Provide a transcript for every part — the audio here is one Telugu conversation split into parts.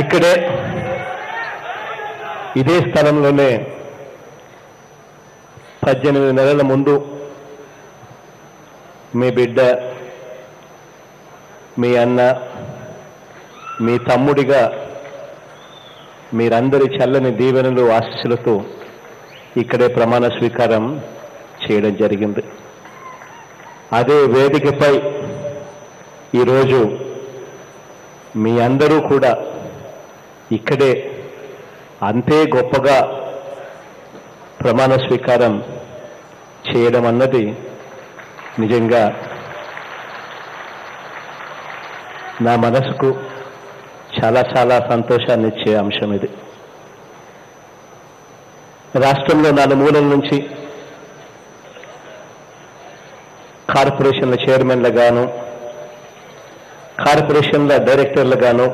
ఇక్కడే ఇదే స్థలంలోనే పద్దెనిమిది నెలల ముందు మీ బిడ్డ మీ అన్న మీ తమ్ముడిగా మీరందరి చల్లని దీవెనలు ఆశీస్సులతో ఇక్కడే ప్రమాణ స్వీకారం చేయడం జరిగింది. అదే వేదికపై ఈరోజు మీ అందరూ కూడా ఇక్కడే అంతే గొప్పగా ప్రమాణ స్వీకారం చేయడం అన్నది నిజంగా నా మనసుకు చాలా చాలా సంతోషాన్ని ఇచ్చే అంశం ఇది. రాష్ట్రంలో నలుమూలల నుంచి కార్పొరేషన్ల చైర్మన్లుగాను కార్పొరేషన్ల డైరెక్టర్లుగాను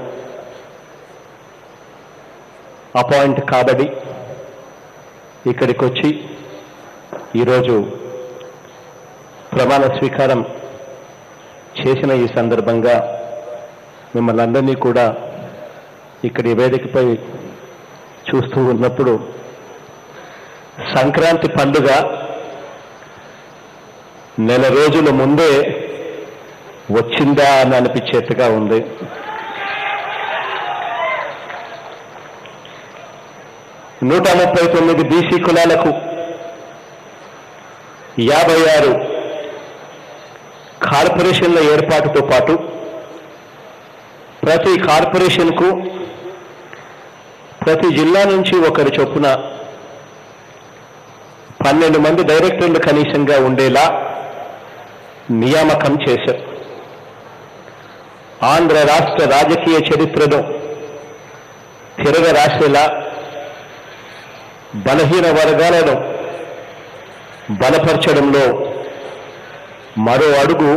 అపాయింట్ కాబడి ఇక్కడికి వచ్చి ఈరోజు ప్రమాణ స్వీకారం చేసిన ఈ సందర్భంగా మిమ్మల్ని అందరినీ కూడా ఇక్కడ వేదికపై చూస్తూ ఉన్నప్పుడు సంక్రాంతి పండుగ నెల రోజుల ముందే వచ్చిందా అని అనిపించేట్టుగా ఉంది. నూట ముప్పై తొమ్మిది బీసీ కులాలకు యాభై ఆరు కార్పొరేషన్ల ఏర్పాటుతో పాటు ప్రతి కార్పొరేషన్కు ప్రతి జిల్లా నుంచి ఒకరి చొప్పున పన్నెండు మంది డైరెక్టర్లు కనీసంగా ఉండేలా నియామకం చేశారు. ఆంధ్ర రాష్ట్ర రాజకీయ చరిత్రను తిరగరాసేలా బలహీన వర్గాలను బలపరచడంలో మరో అడుగు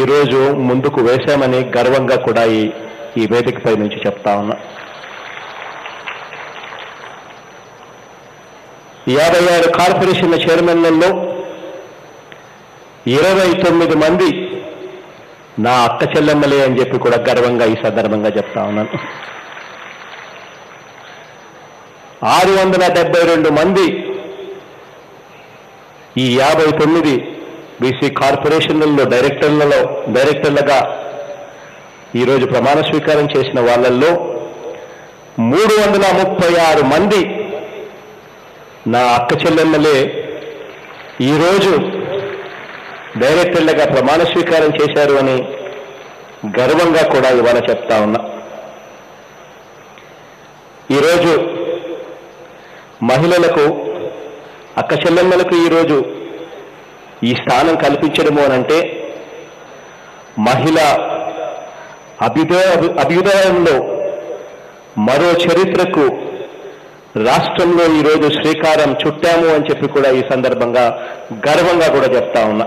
ఈరోజు ముందుకు వేశామని గర్వంగా కూడా ఈ ఈ వేదికపై నుంచి చెప్తా ఉన్నా. యాభై ఆరు కార్పొరేషన్ల చైర్మన్లలో ఇరవై తొమ్మిది మంది నా అక్క చెల్లెమ్మలే అని చెప్పి కూడా గర్వంగా ఈ సందర్భంగా చెప్తా ఉన్నాను. ఆరు వందల డెబ్బై రెండు మంది ఈ యాభై తొమ్మిది బీసీ కార్పొరేషన్లలో డైరెక్టర్లలో డైరెక్టర్లుగా ఈరోజు ప్రమాణ స్వీకారం చేసిన వాళ్ళల్లో మూడు వందల ముప్పై ఆరు మంది నా అక్క చెల్లెమ్మలే ఈరోజు డైరెక్టర్లుగా ప్రమాణ స్వీకారం చేశారు అని గర్వంగా కూడా ఇవాళ చెప్తా ఉన్నా. ఈరోజు మహిళలకు అక్క చెల్లెమ్మలకు ఈరోజు ఈ స్థానం కల్పించడము అనంటే మహిళ అభ్యుదయ అభ్యుదయంలో మరో చరిత్రకు రాష్ట్రంలో ఈరోజు శ్రీకారం చుట్టాము అని చెప్పి కూడా ఈ సందర్భంగా గర్వంగా కూడా చెప్తా ఉన్నా.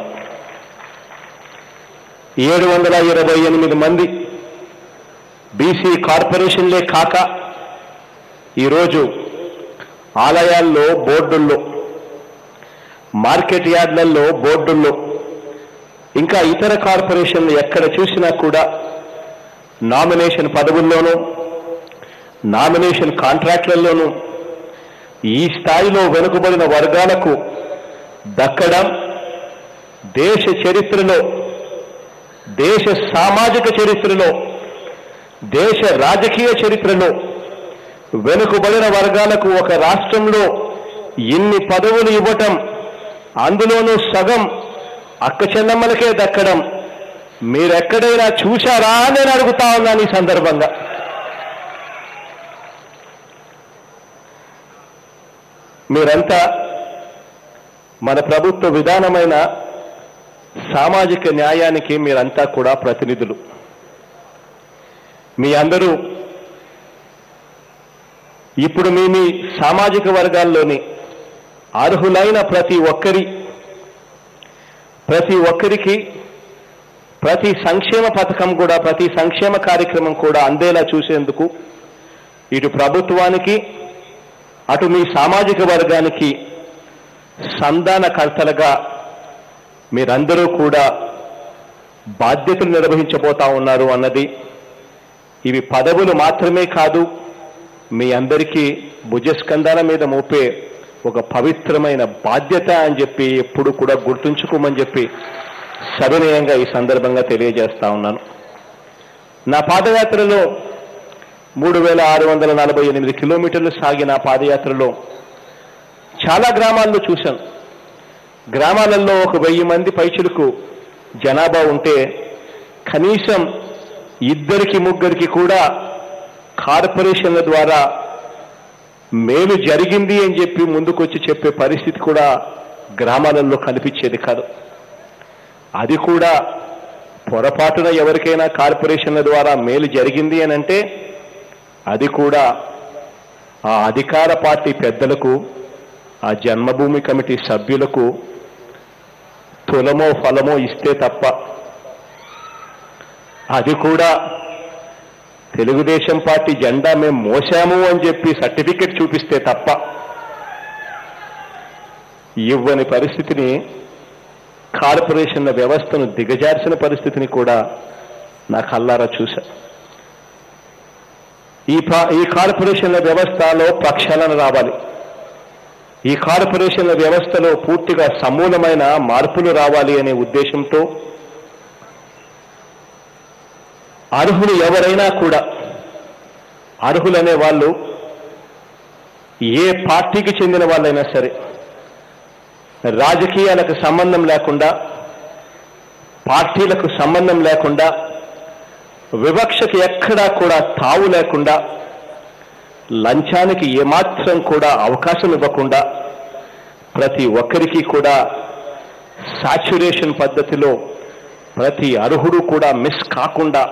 ఏడు వందల ఇరవై ఎనిమిది మంది బీసీ కార్పొరేషన్లే కాక ఈరోజు ఆలయాల్లో బోర్డుల్లో మార్కెట్ యార్డ్లలో బోర్డుల్లో ఇంకా ఇతర కార్పొరేషన్లు ఎక్కడ చూసినా కూడా నామినేషన్ పదవుల్లోనూ నామినేషన్ కాంట్రాక్ట్లలోనూ ఈ స్థాయిలో వెనుకబడిన వర్గాలకు దక్కడం దేశ చరిత్రలో దేశ సామాజిక చరిత్రలో దేశ రాజకీయ చరిత్రలో వెనుకబడిన వర్గాలకు ఒక రాష్ట్రంలో ఇన్ని పదవులు ఇవ్వటం అందులోనూ సగం అక్క చెల్లమ్మలకే దక్కడం మీరెక్కడైనా చూశారా అని నేను అడుగుతా ఉన్నాను ఈ సందర్భంగా. మీరంతా మన ప్రభుత్వ విధానమైన సామాజిక న్యాయానికి మీరంతా కూడా ప్రతినిధులు. మీ అందరూ ఇప్పుడు మీ మీ సామాజిక వర్గాల్లోని అర్హులైన ప్రతి ఒక్కరి ప్రతి ఒక్కరికి ప్రతి సంక్షేమ పథకం కూడా ప్రతి సంక్షేమ కార్యక్రమం కూడా అందేలా చూసేందుకు ఇటు ప్రభుత్వానికి అటు మీ సామాజిక వర్గానికి సంధానకర్తలుగా మీరందరూ కూడా బాధ్యతలు నిర్వహించబోతా ఉన్నారు అన్నది ఇవి పదవులు మాత్రమే కాదు మీ అందరికీ భుజస్కంధాల మీద మోపే ఒక పవిత్రమైన బాధ్యత అని చెప్పి ఎప్పుడు కూడా గుర్తుంచుకోమని చెప్పి సవినయంగా ఈ సందర్భంగా తెలియజేస్తా ఉన్నాను. నా పాదయాత్రలో మూడు వేల ఆరు వందల నలభై ఎనిమిది కిలోమీటర్లు సాగిన పాదయాత్రలో చాలా గ్రామాల్లో చూశాను గ్రామాలలో ఒక వెయ్యి మంది పైచులకు జనాభా ఉంటే కనీసం ఇద్దరికి ముగ్గురికి కూడా కార్పొరేషన్ల ద్వారా మేలు జరిగింది అని చెప్పి ముందుకొచ్చి చెప్పే పరిస్థితి కూడా గ్రామాలలో కనిపించేది కాదు. అది కూడా పొరపాటున ఎవరికైనా కార్పొరేషన్ల ద్వారా మేలు జరిగింది అని అంటే అది కూడా ఆ అధికార పార్టీ పెద్దలకు ఆ జన్మభూమి కమిటీ సభ్యులకు తులమో ఫలమో ఇస్తే తప్ప అది కూడా తెలుగుదేశం పార్టీ జెండా మేము మోసాము అని చెప్పి సర్టిఫికెట్ చూపిస్తే తప్ప ఇవ్వని పరిస్థితిని కార్పొరేషన్ల వ్యవస్థను దిగజార్చిన పరిస్థితిని కూడా నా కల్లారా చూశా. ఈ ఈ కార్పొరేషన్ల వ్యవస్థలో ప్రక్షాళన రావాలి. ఈ కార్పొరేషన్ల వ్యవస్థలో పూర్తిగా సమూలమైన మార్పులు రావాలి అనే ఉద్దేశంతో అర్హులు ఎవరైనా కూడా అర్హులనే వాళ్ళు ఏ పార్టీకి చెందిన వాళ్ళైనా సరే రాజకీయాలకు సంబంధం లేకుండా పార్టీలకు సంబంధం లేకుండా వివక్షకి ఎక్కడా కూడా తావు లేకుండా లంచానికి ఏమాత్రం కూడా అవకాశం ఇవ్వకుండా ప్రతి ఒక్కరికి కూడా సాచ్యురేషన్ పద్ధతిలో ప్రతి అర్హుడు కూడా మిస్ కాకుండా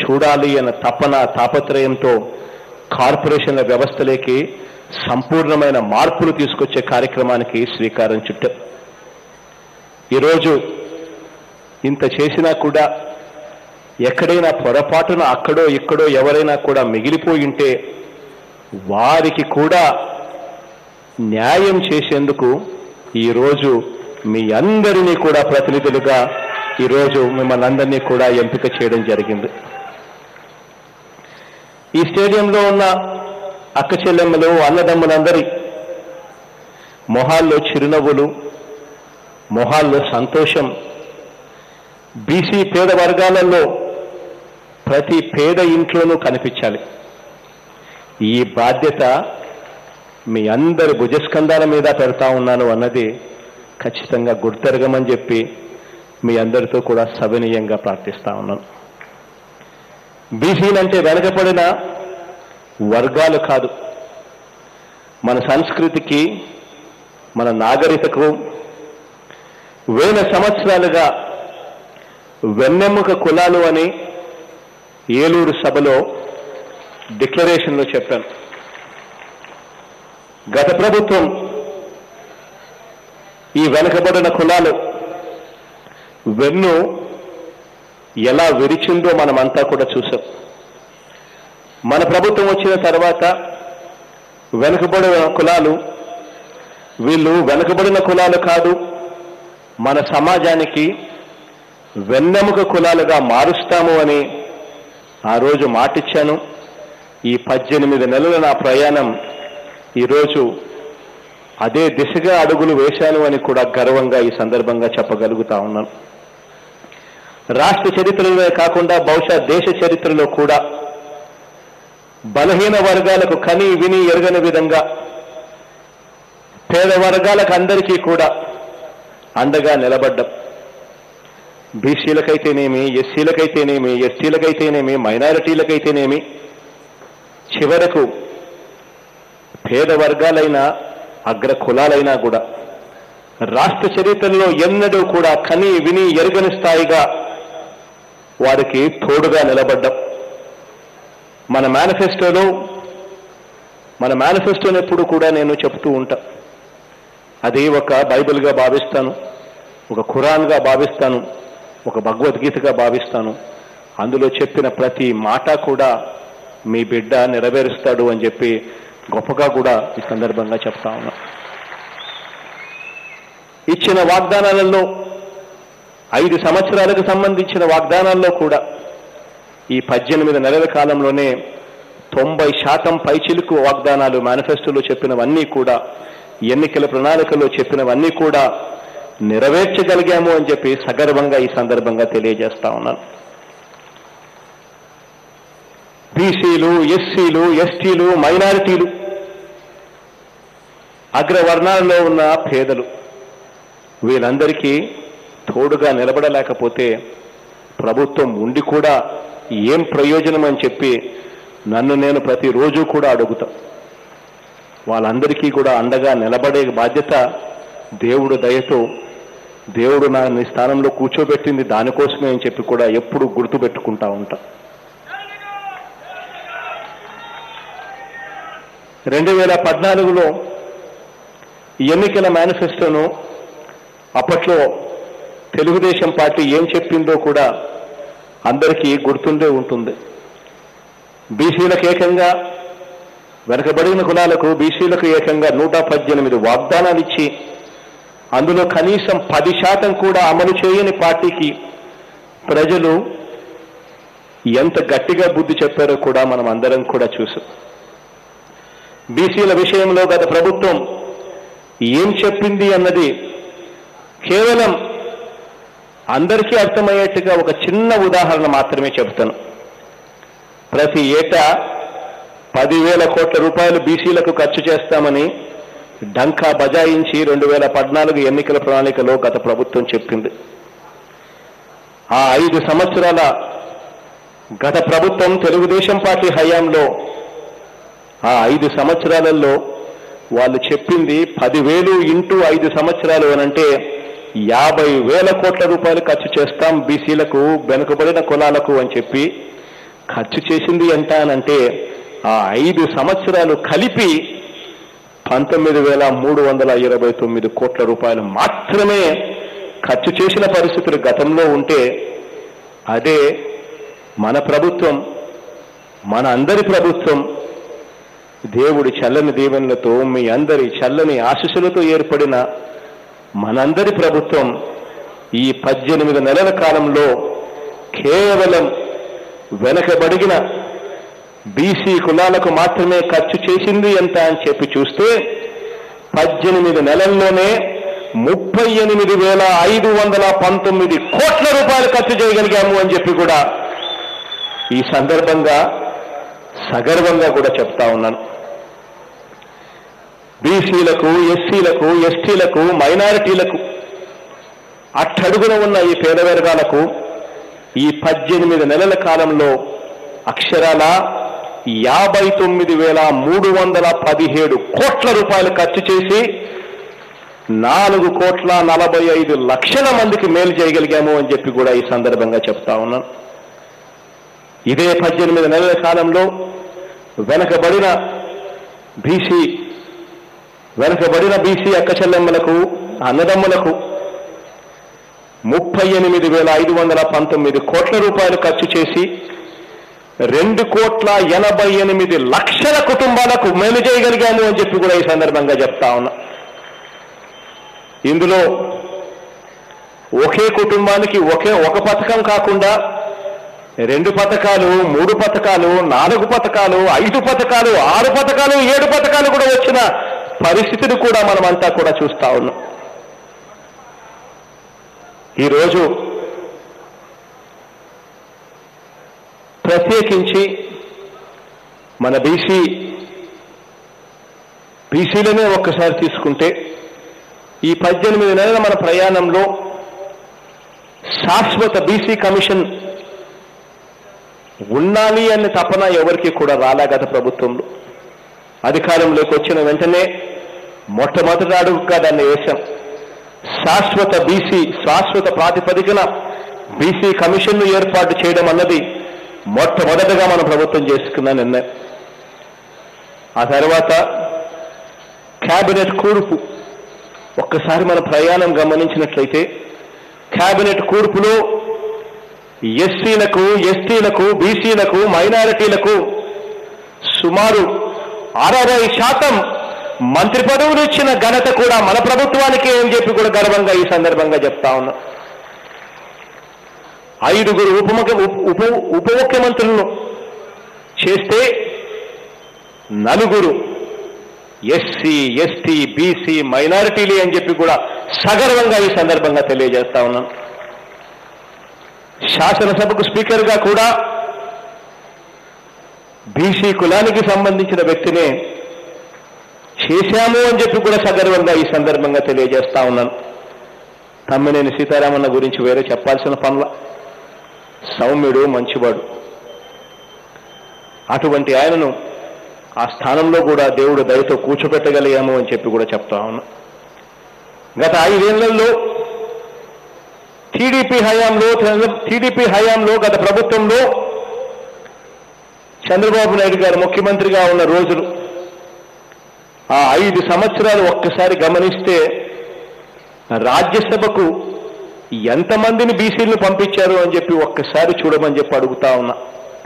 చూడాలి అన్న తపన తాపత్రయంతో కార్పొరేషన్ల వ్యవస్థలోకి సంపూర్ణమైన మార్పులు తీసుకొచ్చే కార్యక్రమానికి శ్రీకారం చుట్టారు ఈరోజు ఇంత చేసినా కూడా ఎక్కడైనా పొరపాటున అక్కడో ఇక్కడో ఎవరైనా కూడా మిగిలిపోయి ఉంటే వారికి కూడా న్యాయం చేసేందుకు ఈరోజు మీ అందరినీ కూడా ప్రతినిధులుగా ఈరోజు మిమ్మల్ని అందరినీ కూడా ఎంపిక చేయడం జరిగింది. ఈ స్టేడియంలో ఉన్న అక్క చెల్లెమ్మలు అన్నదమ్ములందరి మొహాల్లో చిరునవ్వులు మొహాల్లో సంతోషం. బీసీ పేద వర్గాలలో ప్రతి పేద ఇంట్లోనూ కనిపించాలి. ఈ బాధ్యత మీ అందరి భుజస్కంధాల మీద పెడతా ఉన్నాను అన్నది ఖచ్చితంగా గుర్తెరగమని చెప్పి మీ అందరితో కూడా సవినీయంగా ప్రార్థిస్తా ఉన్నాను. బీసీలంటే వెనకబడిన వర్గాలు కాదు. మన సంస్కృతికి మన నాగరికకు వేల సంవత్సరాలుగా వెన్నెముక కులాలు అని ఏలూరు సభలో డిక్లరేషన్లో చెప్పాను. గత ప్రభుత్వం ఈ వెనకబడిన కులాలు వెన్ను ఎలా విరిచిందో మనమంతా కూడా చూసాం. మన ప్రభుత్వం వచ్చిన తర్వాత వెనుకబడిన కులాలు వీళ్ళు వెనుకబడిన కులాలు కాదు మన సమాజానికి వెన్నెముక కులాలుగా మారుస్తాము అని ఆ రోజు మాటిచ్చాను. ఈ పద్దెనిమిది నెలల నా ప్రయాణం ఈరోజు అదే దిశగా అడుగులు వేశాను అని కూడా గర్వంగా ఈ సందర్భంగా చెప్పగలుగుతా ఉన్నాను. రాష్ట్ర చరిత్రలోనే కాకుండా బహుశా దేశ చరిత్రలో కూడా బలహీన వర్గాలకు కని విని ఎరగని విధంగా పేద వర్గాలకు అందరికీ కూడా అండగా నిలబడ్డం. బీసీలకైతేనేమి ఎస్సీలకైతేనేమి ఎస్టీలకైతేనేమి మైనారిటీలకైతేనేమి. చివరకు పేద వర్గాలైన అగ్ర కులాలైనా కూడా రాష్ట్ర చరిత్రలో ఎన్నడూ కూడా కని విని ఎరుగని స్థాయిగా వారికి తోడుగా నిలబడ్డం. మన మేనిఫెస్టోలో మన మేనిఫెస్టోని ఎప్పుడు కూడా నేను చెప్తూ ఉంటా. అది ఒక బైబిల్గా భావిస్తాను ఒక ఖురాన్గా భావిస్తాను ఒక భగవద్గీతగా భావిస్తాను. అందులో చెప్పిన ప్రతి మాట కూడా మీ బిడ్డ నెరవేరుస్తాడు అని చెప్పి గొప్పగా కూడా ఈ సందర్భంగా చెప్తా ఉన్నా. ఇచ్చిన వాగ్దానాలలో ఐదు సంవత్సరాలకు సంబంధించిన వాగ్దానాల్లో కూడా ఈ పద్దెనిమిది నెలల కాలంలోనే తొంభై శాతం పైచిలుకు వాగ్దానాలు మేనిఫెస్టోలో చెప్పినవన్నీ కూడా ఎన్నికల ప్రణాళికలో చెప్పినవన్నీ కూడా నెరవేర్చగలిగాము అని చెప్పి సగర్వంగా ఈ సందర్భంగా తెలియజేస్తా ఉన్నాను. బీసీలు ఎస్సీలు ఎస్టీలు మైనారిటీలు అగ్రవర్ణాల్లో ఉన్న పేదలు వీళ్ళందరికీ తోడుగా నిలబడలేకపోతే ప్రభుత్వం ఉండి కూడా ఏం ప్రయోజనం అని చెప్పి నన్ను నేను ప్రతిరోజు కూడా అడుగుతా. వాళ్ళందరికీ కూడా అండగా నిలబడే బాధ్యత దేవుడు దయతో దేవుడు నా నీ స్థానంలో కూర్చోబెట్టింది దానికోసమే అని చెప్పి కూడా ఎప్పుడు గుర్తుపెట్టుకుంటా ఉంటా. రెండు వేల పద్నాలుగులో ఎన్నికల మేనిఫెస్టోను అప్పట్లో తెలుగుదేశం పార్టీ ఏం చెప్పిందో కూడా అందరికీ గుర్తుండే ఉంటుంది. బీసీలకు ఏకంగా వెనకబడిన కులాలకు బీసీలకు ఏకంగా నూట పద్దెనిమిది వాగ్దానాలు ఇచ్చి అందులో కనీసం పది శాతం కూడా అమలు చేయని పార్టీకి ప్రజలు ఎంత గట్టిగా బుద్ధి చెప్పారో కూడా మనం అందరం కూడా చూసాం. బీసీల విషయంలో గత ప్రభుత్వం ఏం చెప్పింది అన్నది కేవలం అందరికీ అర్థమయ్యేట్టుగా ఒక చిన్న ఉదాహరణ మాత్రమే చెబుతాను. ప్రతి ఏటా పదివేల కోట్ల రూపాయలు బీసీలకు ఖర్చు చేస్తామని డంకా బజాయించి రెండు వేల పద్నాలుగు ఎన్నికల ప్రణాళికలో గత ప్రభుత్వం చెప్పింది. ఆ ఐదు సంవత్సరాల గత ప్రభుత్వం తెలుగుదేశం పార్టీ హయాంలో ఆ ఐదు సంవత్సరాలలో వాళ్ళు చెప్పింది పదివేలు ఇంటూ ఐదు సంవత్సరాలు అనంటే యాభై వేల కోట్ల రూపాయలు ఖర్చు చేస్తాం బీసీలకు వెనుకబడిన కులాలకు అని చెప్పి ఖర్చు చేసింది ఎంత అనంటే ఆ ఐదు సంవత్సరాలు కలిపి పంతొమ్మిది వేల మూడు వందల ఇరవై తొమ్మిది కోట్ల రూపాయలు మాత్రమే ఖర్చు చేసిన పరిస్థితులు గతంలో ఉంటే అదే మన ప్రభుత్వం మన అందరి ప్రభుత్వం దేవుడి చల్లని దీవెనలతో మీ అందరి చల్లని ఆశీస్సులతో ఏర్పడిన మనందరి ప్రభుత్వం ఈ పద్దెనిమిది నెలల కాలంలో కేవలం వెనకబడిగిన బీసీ కులాలకు మాత్రమే ఖర్చు చేసింది ఎంత అని చెప్పి చూస్తే పద్దెనిమిది నెలల్లోనే ముప్పై ఎనిమిది వేల ఐదు వందల పంతొమ్మిది కోట్ల రూపాయలు ఖర్చు చేయగలిగాము అని చెప్పి కూడా ఈ సందర్భంగా సగర్వంగా కూడా చెప్తా ఉన్నాను. బీసీలకు ఎస్సీలకు ఎస్టీలకు మైనారిటీలకు అట్టడుగున ఉన్న ఈ పేద వర్గాలకు ఈ పద్దెనిమిది నెలల కాలంలో అక్షరాల యాభై తొమ్మిది వేల మూడు వందల పదిహేడు కోట్ల రూపాయలు ఖర్చు చేసి నాలుగు కోట్ల నలభై ఐదు లక్షల మందికి మేలు చేయగలిగాము అని చెప్పి కూడా ఈ సందర్భంగా చెప్తా ఉన్నాను. ఇదే పద్దెనిమిది నెలల కాలంలో వెనకబడిన బీసీ వెనకబడిన బీసీ అక్కచెల్లెమ్మలకు అన్నదమ్ములకు ముప్పై ఎనిమిది వేల ఐదు వందల పంతొమ్మిది కోట్ల రూపాయలు ఖర్చు చేసి రెండు కోట్ల ఎనభై ఎనిమిది లక్షల కుటుంబాలకు మేలు చేయగలిగాము అని చెప్పి కూడా ఈ సందర్భంగా చెప్తా ఉన్నా. ఇందులో ఒకే కుటుంబానికి ఒకే ఒక పథకం కాకుండా రెండు పథకాలు మూడు పథకాలు నాలుగు పథకాలు ఐదు పథకాలు ఆరు పథకాలు ఏడు పథకాలు కూడా వచ్చిన పరిస్థితిని కూడా మనమంతా కూడా చూస్తా ఉన్నాం. ఈరోజు ప్రత్యేకించి మన బీసీ బీసీలనే ఒక్కసారి తీసుకుంటే ఈ పద్దెనిమిది నెలల మన ప్రయాణంలో శాశ్వత బీసీ కమిషన్ ఉండాలి అనే తపన ఎవరికి కూడా రాలే గత ప్రభుత్వంలో. అధికారంలోకి వచ్చిన వెంటనే మొట్టమొదటి అడుగుగా దాన్ని వేశాం. శాశ్వత బీసీ శాశ్వత ప్రాతిపదికన బీసీ కమిషన్ను ఏర్పాటు చేయడం అన్నది మొట్టమొదటగా మన ప్రభుత్వం చేసుకున్న నిర్ణయం. ఆ తర్వాత క్యాబినెట్ కూర్పు. ఒక్కసారి మన ప్రయాణం గమనించినట్లయితే క్యాబినెట్ కూర్పులో ఎస్సీలకు ఎస్టీలకు బీసీలకు మైనారిటీలకు సుమారు అరవై శాతం మంత్రి పదవులు ఇచ్చిన ఘనత కూడా మన ప్రభుత్వానికి ఏం చెప్పి కూడా గర్వంగా ఈ సందర్భంగా చెప్తా ఉన్నా. ఐదుగురు ఉప ముఖ్య- ఉప ఉప ముఖ్యమంత్రులను చేస్తే నలుగురు ఎస్సీ ఎస్టీ బీసీ మైనారిటీలే అని చెప్పి కూడా సగర్వంగా ఈ సందర్భంగా తెలియజేస్తా ఉన్నాను శాసనసభకు స్పీకర్గా కూడా బీసీ కులానికి సంబంధించిన వ్యక్తినే చేశాము అని చెప్పి కూడా సగర్వంగా ఈ సందర్భంగా తెలియజేస్తా ఉన్నాను తమ్మినేని సీతారామన్న గురించి వేరే చెప్పాల్సిన పనుల సౌమ్యుడు మంచివాడు. అటువంటి ఆయనను ఆ స్థానంలో కూడా దేవుడు దయతో కూర్చోపెట్టగలిగాము అని చెప్పి కూడా చెప్తా ఉన్నా. గత ఐదేళ్ళలో టీడీపీ హయాంలో టీడీపీ హయాంలో గత ప్రభుత్వంలో చంద్రబాబు నాయుడు గారు ముఖ్యమంత్రిగా ఉన్న రోజులు ఆ ఐదు సంవత్సరాలు ఒక్కసారి గమనిస్తే రాజ్యసభకు ఎంతమందిని బీసీలను పంపించారు అని చెప్పి ఒక్కసారి చూడమని చెప్పి అడుగుతా ఉన్నా.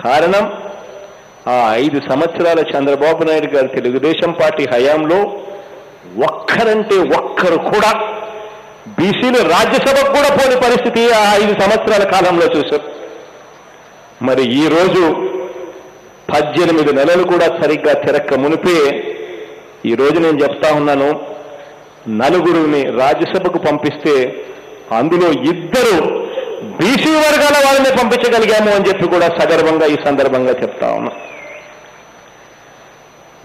కారణం ఆ ఐదు సంవత్సరాల చంద్రబాబు నాయుడు గారు తెలుగుదేశం పార్టీ హయాంలో ఒక్కరంటే ఒక్కరు కూడా బీసీలు రాజ్యసభకు కూడా పోని పరిస్థితి ఆ ఐదు సంవత్సరాల కాలంలో చూశారు. మరి ఈ రోజు పద్దెనిమిది నెలలు కూడా సరిగ్గా తిరక్క మునిపే ఈ రోజు నేను చెప్తా ఉన్నాను నలుగురిని రాజ్యసభకు పంపిస్తే అందులో ఇద్దరు బీసీ వర్గాల వారిని పంపించగలిగాము అని చెప్పి కూడా సగర్వంగా ఈ సందర్భంగా చెప్తా ఉన్నా.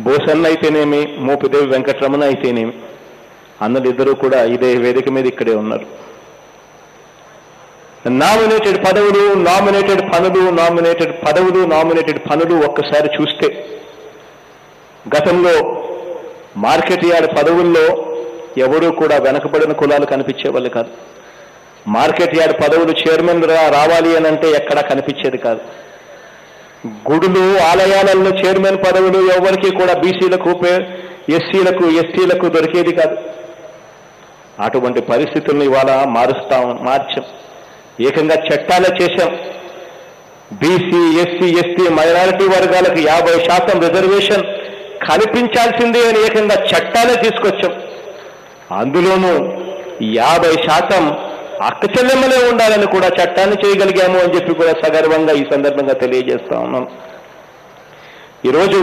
బోసన్న అయితేనేమి మోపిదేవి వెంకటరమణ అయితేనేమి అన్నలు ఇద్దరూ కూడా ఇదే వేదిక మీద ఇక్కడే ఉన్నారు. నామినేటెడ్ పదవులు నామినేటెడ్ పనులు నామినేటెడ్ పదవులు నామినేటెడ్ పనులు ఒక్కసారి చూస్తే గతంలో మార్కెట్ యార్డ్ పదవుల్లో ఎవరూ కూడా వెనకబడిన కులాలు కనిపించేవాళ్ళు కాదు. మార్కెట్ యార్డ్ పదవులు చైర్మన్ రావాలి అని అంటే ఎక్కడా కనిపించేది కాదు. గుడులు ఆలయాలలో చైర్మన్ పదవులు ఎవరికి కూడా బీసీలకు ఎస్సీలకు ఎస్టీలకు దొరికేది కాదు. అటువంటి పరిస్థితులను ఇవాళ మారుస్తాం మార్చాం. ఏకంగా చట్టాలే చేశాం. బీసీ ఎస్సీ ఎస్టీ మైనారిటీ వర్గాలకు యాభై శాతం రిజర్వేషన్ కల్పించాల్సిందే అని ఏకంగా చట్టాలే తీసుకొచ్చాం. అందులోనూ యాభై శాతం అక్క చెల్లెమ్మలే ఉండాలని కూడా చట్టాన్ని చేయగలిగాము అని చెప్పి కూడా సగర్వంగా ఈ సందర్భంగా తెలియజేస్తా ఉన్నాం ఈరోజు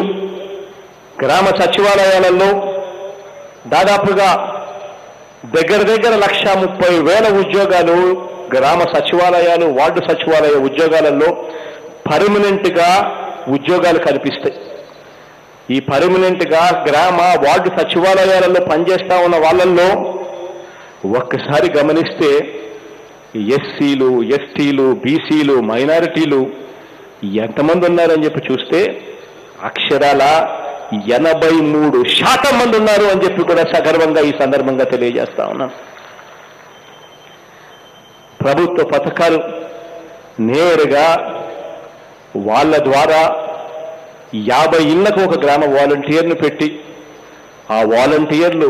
గ్రామ సచివాలయాలలో దాదాపుగా దగ్గర దగ్గర లక్ష ముప్పై వేల ఉద్యోగాలు గ్రామ సచివాలయాలు వార్డు సచివాలయ ఉద్యోగాలలో పర్మనెంట్గా ఉద్యోగాలు కల్పిస్తాయి. ఈ పర్మనెంట్గా గ్రామ వార్డు సచివాలయాలలో పనిచేస్తా ఉన్న వాళ్ళల్లో ఒక్కసారి గమనిస్తే ఎస్సీలు ఎస్టీలు బీసీలు మైనారిటీలు ఎంతమంది ఉన్నారని చెప్పి చూస్తే అక్షరాల ఎనభై మూడు శాతం మంది ఉన్నారు అని చెప్పి కూడా సగర్వంగా ఈ సందర్భంగా తెలియజేస్తా ఉన్నాను ప్రభుత్వ పథకాలు నేరుగా వాళ్ళ ద్వారా యాభై ఇళ్ళకు ఒక గ్రామ వాలంటీర్ను పెట్టి ఆ వాలంటీర్లు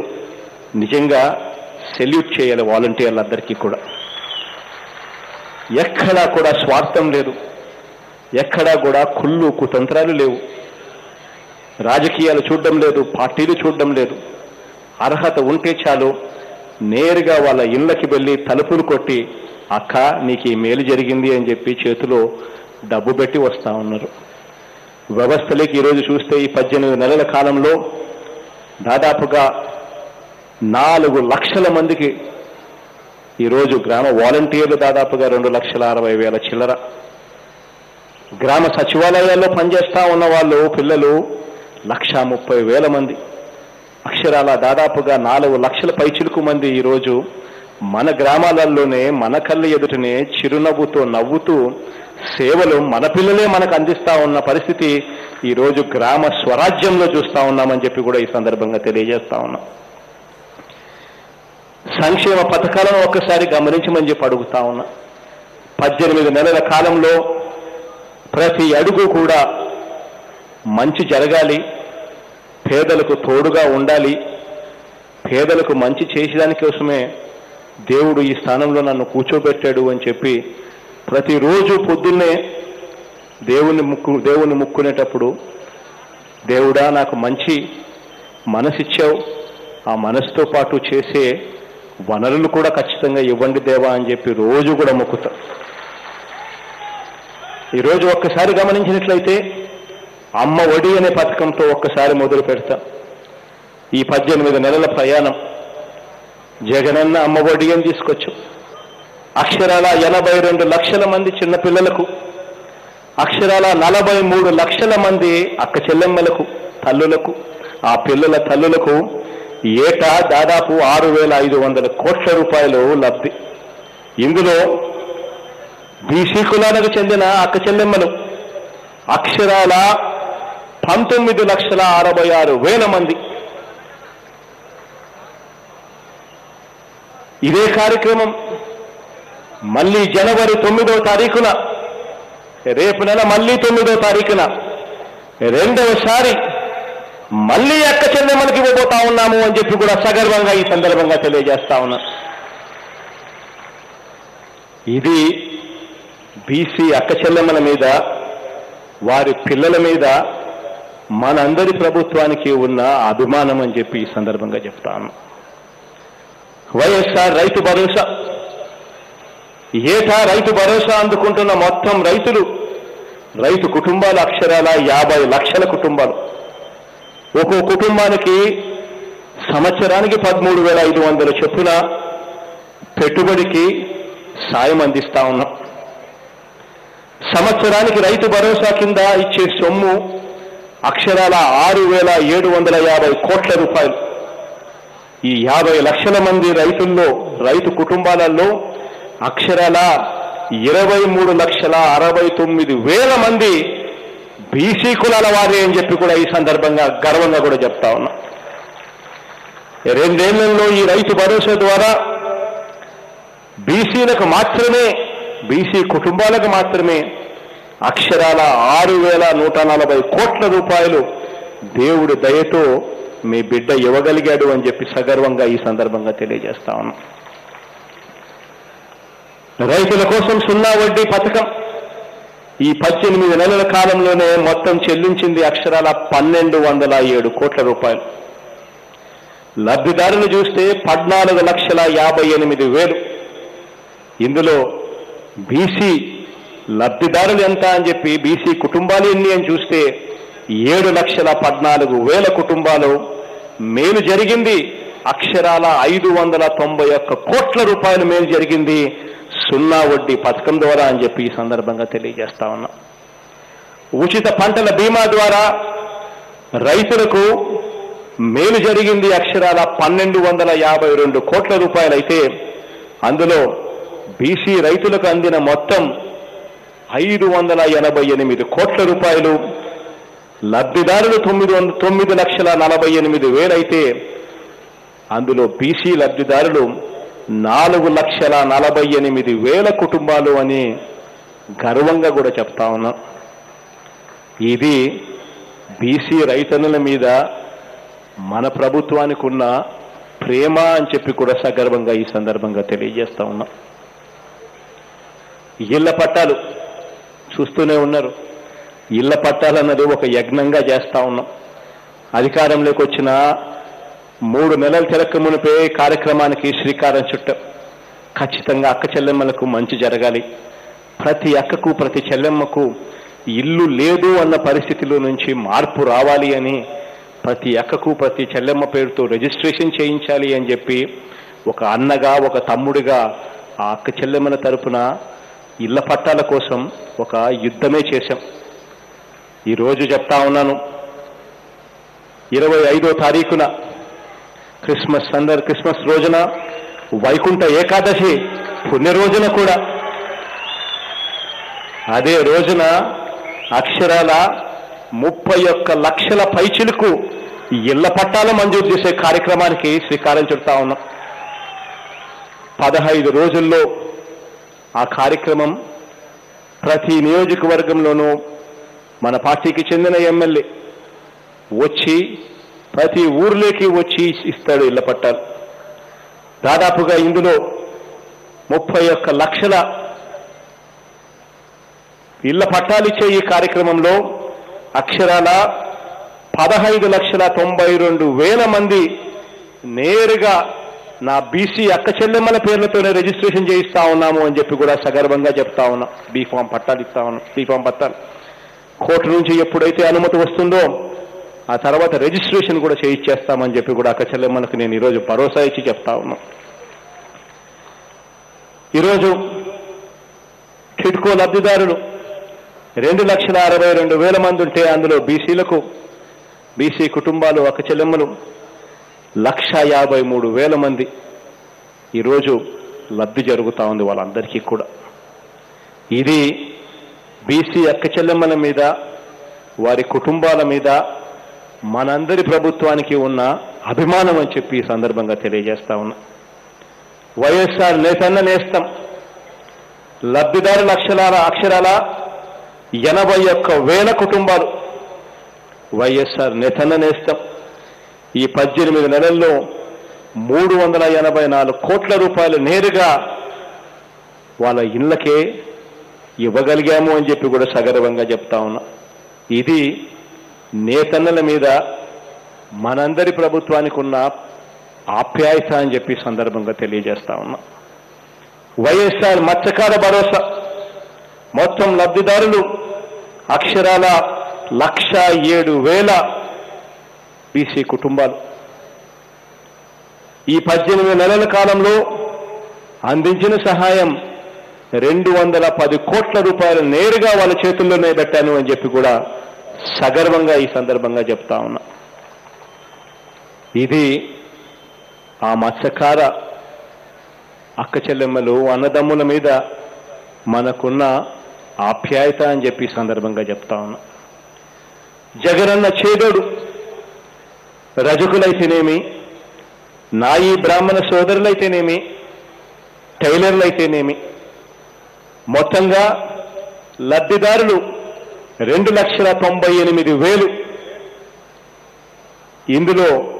నిజంగా సెల్యూట్ చేయాలి వాలంటీర్లందరికీ కూడా. ఎక్కడా కూడా స్వార్థం లేదు. ఎక్కడా కూడా కుళ్ళు కుతంత్రాలు లేవు. రాజకీయాలు చూడడం లేదు పార్టీలు చూడడం లేదు. అర్హత ఉంటే చాలు నేరుగా వాళ్ళ ఇళ్ళకి వెళ్ళి తలుపులు కొట్టి అక్క నీకు ఈ మేలు జరిగింది అని చెప్పి చేతిలో డబ్బు పెట్టి వస్తా ఉన్నారు. వ్యవస్థలకి ఈరోజు చూస్తే ఈ పద్దెనిమిది నెలల కాలంలో దాదాపుగా నాలుగు లక్షల మందికి ఈరోజు గ్రామ వాలంటీర్లు దాదాపుగా రెండు లక్షల అరవై వేల చిల్లర. గ్రామ సచివాలయాల్లో పనిచేస్తూ ఉన్న వాళ్ళు పిల్లలు లక్ష ముప్పై వేల మంది. అక్షరాల దాదాపుగా నాలుగు లక్షల పైచిలుకు మంది ఈరోజు మన గ్రామాలలోనే మన కళ్ళ ఎదుటనే చిరునవ్వుతో నవ్వుతూ సేవలు మన పిల్లలే మనకు అందిస్తా ఉన్న పరిస్థితి ఈరోజు గ్రామ స్వరాజ్యంలో చూస్తా ఉన్నామని చెప్పి కూడా ఈ సందర్భంగా తెలియజేస్తా ఉన్నాం. సంక్షేమ పథకాలను ఒక్కసారి గమనించమని చెప్పి అడుగుతా ఉన్నా. పద్దెనిమిది నెలల కాలంలో ప్రతి అడుగు కూడా మంచి జరగాలి పేదలకు తోడుగా ఉండాలి పేదలకు మంచి చేసేదాని కోసమే దేవుడు ఈ స్థానంలో నన్ను కూర్చోబెట్టాడు అని చెప్పి ప్రతిరోజు పొద్దున్నే దేవుని ముక్కు దేవుని ముక్కునేటప్పుడు దేవుడా నాకు మంచి మనసిచ్చావు. ఆ మనసుతో పాటు చేసే వనరులు కూడా ఖచ్చితంగా ఇవ్వండి దేవా అని చెప్పి రోజు కూడా మొక్కుతారు. ఈరోజు ఒక్కసారి గమనించినట్లయితే అమ్మ ఒడి అనే పథకంతో ఒక్కసారి మొదలు పెడతా. ఈ పద్దెనిమిది నెలల ప్రయాణం జగనన్న అమ్మ ఒడి అని తీసుకొచ్చు. అక్షరాల ఎనభై రెండు లక్షల మంది చిన్నపిల్లలకు అక్షరాల నలభై మూడు లక్షల మంది అక్క చెల్లెమ్మలకు తల్లులకు ఆ పిల్లల తల్లులకు ఏటా దాదాపు ఆరు వేల ఐదు వందల కోట్ల రూపాయలు లబ్ధి. ఇందులో బీసీ కులానికి చెందిన అక్క చెల్లెమ్మలు అక్షరాల పంతొమ్మిది లక్షల అరవై ఆరు వేల మంది. ఇదే కార్యక్రమం మళ్ళీ జనవరి తొమ్మిదో తారీఖున రేపు నెల మళ్ళీ తొమ్మిదో తారీఖున రెండవసారి మళ్ళీ అక్క చెల్లెమ్మలకి ఇవ్వబోతా ఉన్నాము అని చెప్పి కూడా సగర్వంగా ఈ సందర్భంగా తెలియజేస్తా ఉన్నా. ఇది బీసీ అక్క చెల్లెమ్మల మీద వారి పిల్లల మీద మనందరి ప్రభుత్వానికి ఉన్న అభిమానం అని చెప్పి ఈ సందర్భంగా చెప్తాను వైఎస్ఆర్ రైతు భరోసా. ఏటా రైతు భరోసా అందుకుంటున్న మొత్తం రైతులు రైతు కుటుంబాల అక్షరాల యాభై లక్షల కుటుంబాలు. ఒక్కో కుటుంబానికి సంవత్సరానికి పదమూడు వేల ఐదు వందల చొప్పున పెట్టుబడికి సాయం అందిస్తా ఉన్నాం. సంవత్సరానికి రైతు భరోసా కింద ఇచ్చే సొమ్ము అక్షరాల ఆరు వేల ఏడు వందల యాభై కోట్ల రూపాయలు. ఈ యాభై లక్షల మంది రైతుల్లో రైతు కుటుంబాలలో అక్షరాల ఇరవై మూడు లక్షల అరవై తొమ్మిది వేల మంది బీసీ కులాల వారే అని చెప్పి కూడా ఈ సందర్భంగా గర్వంగా కూడా చెప్తా ఉన్నా. రెండేళ్ళలో ఈ రైతు భరోసా ద్వారా బీసీలకు మాత్రమే బీసీ కుటుంబాలకు మాత్రమే అక్షరాల ఆరు వేల నూట నలభై కోట్ల రూపాయలు దేవుడి దయతో మీ బిడ్డ ఇవ్వగలిగాడు అని చెప్పి సగర్వంగా ఈ సందర్భంగా తెలియజేస్తా ఉన్నాం. రైతుల కోసం సున్నా వడ్డీ పథకం ఈ పద్దెనిమిది నెలల కాలంలోనే మొత్తం చెల్లించింది అక్షరాల పన్నెండు వందల ఏడు కోట్ల రూపాయలు. లబ్ధిదారులు చూస్తే పద్నాలుగు లక్షల యాభై ఎనిమిది వేలు. ఇందులో బీసీ లబ్ధిదారులు ఎంత అని చెప్పి బీసీ కుటుంబాలు ఎన్ని అని చూస్తే ఏడు లక్షల పద్నాలుగు వేల కుటుంబాలు. మేలు జరిగింది అక్షరాల ఐదు వందల తొంభై ఒక్క కోట్ల రూపాయలు మేలు జరిగింది. సున్నా వడ్డీ పథకం ద్వారా అని చెప్పి ఈ సందర్భంగా తెలియజేస్తా ఉన్నా. ఉచిత పంటల బీమా ద్వారా రైతులకు మేలు జరిగింది అక్షరాల పన్నెండు వందల యాభై రెండు కోట్ల రూపాయలైతే అందులో బీసీ రైతులకు అందిన మొత్తం ఐదు వందల ఎనభై ఎనిమిది కోట్ల రూపాయలు లబ్ధిదారులు తొమ్మిది వంద తొమ్మిది లక్షల నలభై ఎనిమిది వేలైతే అందులో బీసీ లబ్ధిదారులు నాలుగు లక్షల నలభై ఎనిమిది వేల కుటుంబాలు అని గర్వంగా కూడా చెప్తా ఉన్నాం. ఇది బీసీ రైతన్నుల మీద మన ప్రభుత్వానికి ఉన్న ప్రేమ అని చెప్పి కూడా సగర్వంగా ఈ సందర్భంగా తెలియజేస్తా ఉన్నాం. ఇళ్ళ పట్టాలు చూస్తూనే ఉన్నారు. ఇళ్ళ పట్టాలన్నది ఒక యజ్ఞంగా చేస్తా ఉన్నాం. అధికారంలోకి వచ్చిన మూడు నెలల తిరక్క మునిపే కార్యక్రమానికి శ్రీకారం చుట్టాం. ఖచ్చితంగా అక్క చెల్లెమ్మలకు మంచి జరగాలి. ప్రతి అక్కకు ప్రతి చెల్లెమ్మకు ఇల్లు లేదు అన్న పరిస్థితిలో నుంచి మార్పు రావాలి అని ప్రతి అక్కకు ప్రతి చెల్లెమ్మ పేరుతో రిజిస్ట్రేషన్ చేయించాలి అని చెప్పి ఒక అన్నగా ఒక తమ్ముడిగా ఆ అక్క చెల్లెమ్మల తరపున ఇళ్ళ పట్టాల కోసం ఒక యుద్ధమే చేశాం. ఈరోజు చెప్తా ఉన్నాను. ఇరవై ఐదో తారీఖున క్రిస్మస్ సందర్ క్రిస్మస్ రోజున వైకుంఠ ఏకాదశి పుణ్య రోజున కూడా. అదే రోజున అక్షరాల ముప్పై ఒక్క లక్షల పైచిలకు ఇళ్ళ పట్టాలు మంజూరు చేసే కార్యక్రమానికి శ్రీకారం చుడతా ఉన్నాం. పదహైదు రోజుల్లో ఆ కార్యక్రమం ప్రతి నియోజకవర్గంలోనూ మన పార్టీకి చెందిన ఎమ్మెల్యే వచ్చి ప్రతి ఊర్లోకి వచ్చి ఇస్తాడు ఇళ్ళ పట్టాలు. దాదాపుగా ఇందులో ముప్పై ఒక్క లక్షల ఇళ్ళ పట్టాలిచ్చే ఈ కార్యక్రమంలో అక్షరాల పదహైదు లక్షల తొంభై రెండు వేల మంది నేరుగా నా బీసీ అక్క చెల్లెమ్మల పేర్లతోనే రిజిస్ట్రేషన్ చేయిస్తా ఉన్నాము అని చెప్పి కూడా సగర్వంగా చెప్తా ఉన్నాం. బీఫామ్ పట్టాలు ఇస్తా ఉన్నాం. బీఫామ్ పట్టాలు. కోర్టు నుంచి ఎప్పుడైతే అనుమతి వస్తుందో ఆ తర్వాత రిజిస్ట్రేషన్ కూడా చేయించేస్తామని చెప్పి కూడా అక్క చెల్లెమ్మలకు నేను ఈరోజు భరోసా ఇచ్చి చెప్తా ఉన్నా. ఈరోజు టిట్కో లబ్ధిదారులు రెండు లక్షల అరవై రెండు వేల మంది ఉంటే అందులో బీసీలకు బీసీ కుటుంబాలు అక్క చెల్లెమ్మలు లక్ష యాభై మూడు వేల మంది ఈరోజు లబ్ధి జరుగుతూ ఉంది వాళ్ళందరికీ కూడా. ఇది బీసీ అక్క చెల్లెమ్మల మీద వారి కుటుంబాల మీద మనందరి ప్రభుత్వానికి ఉన్న అభిమానం అని చెప్పి ఈ సందర్భంగా తెలియజేస్తా ఉన్నా. వైఎస్ఆర్ నేతన్న నేస్తం. లబ్ధిదారుల అక్షరాల అక్షరాల ఎనభై ఒక్క వేల కుటుంబాలు వైఎస్ఆర్ నేతన్న నేస్తం. ఈ పద్దెనిమిది నెలల్లో మూడు వందల ఎనభై నాలుగు కోట్ల రూపాయలు నేరుగా వాళ్ళ ఇళ్ళకే ఇవ్వగలిగాము అని చెప్పి కూడా సగర్వంగా చెప్తా ఉన్నా. ఇది నేతన్నల మీద మనందరి ప్రభుత్వానికి ఉన్న ఆప్యాయత అని చెప్పి సందర్భంగా తెలియజేస్తా ఉన్నా. వైఎస్ఆర్ మత్స్యకార భరోసా మొత్తం లబ్ధిదారులు అక్షరాల లక్ష ఏడు వేల బీసీ కుటుంబాలు. ఈ పద్దెనిమిది నెలల కాలంలో అందించిన సహాయం రెండు వందల పది కోట్ల రూపాయలు నేరుగా వాళ్ళ చేతుల్లోనే పెట్టాను అని చెప్పి కూడా సగర్వంగా ఈ సందర్భంగా చెప్తా ఉన్నా. ఇది ఆ మత్స్యకార అక్క చెల్లెమ్మలు అన్నదమ్ముల మీద మనకున్న ఆప్యాయత అని చెప్పి సందర్భంగా చెప్తా ఉన్నా. జగనన్న చేదోడు రజకులైతేనేమి నాయి బ్రాహ్మణ సోదరులైతేనేమి టైలర్లైతేనేమి మొత్తంగా లబ్ధిదారులు రెండు లక్షల తొంభై ఎనిమిది వేలు. ఇందులో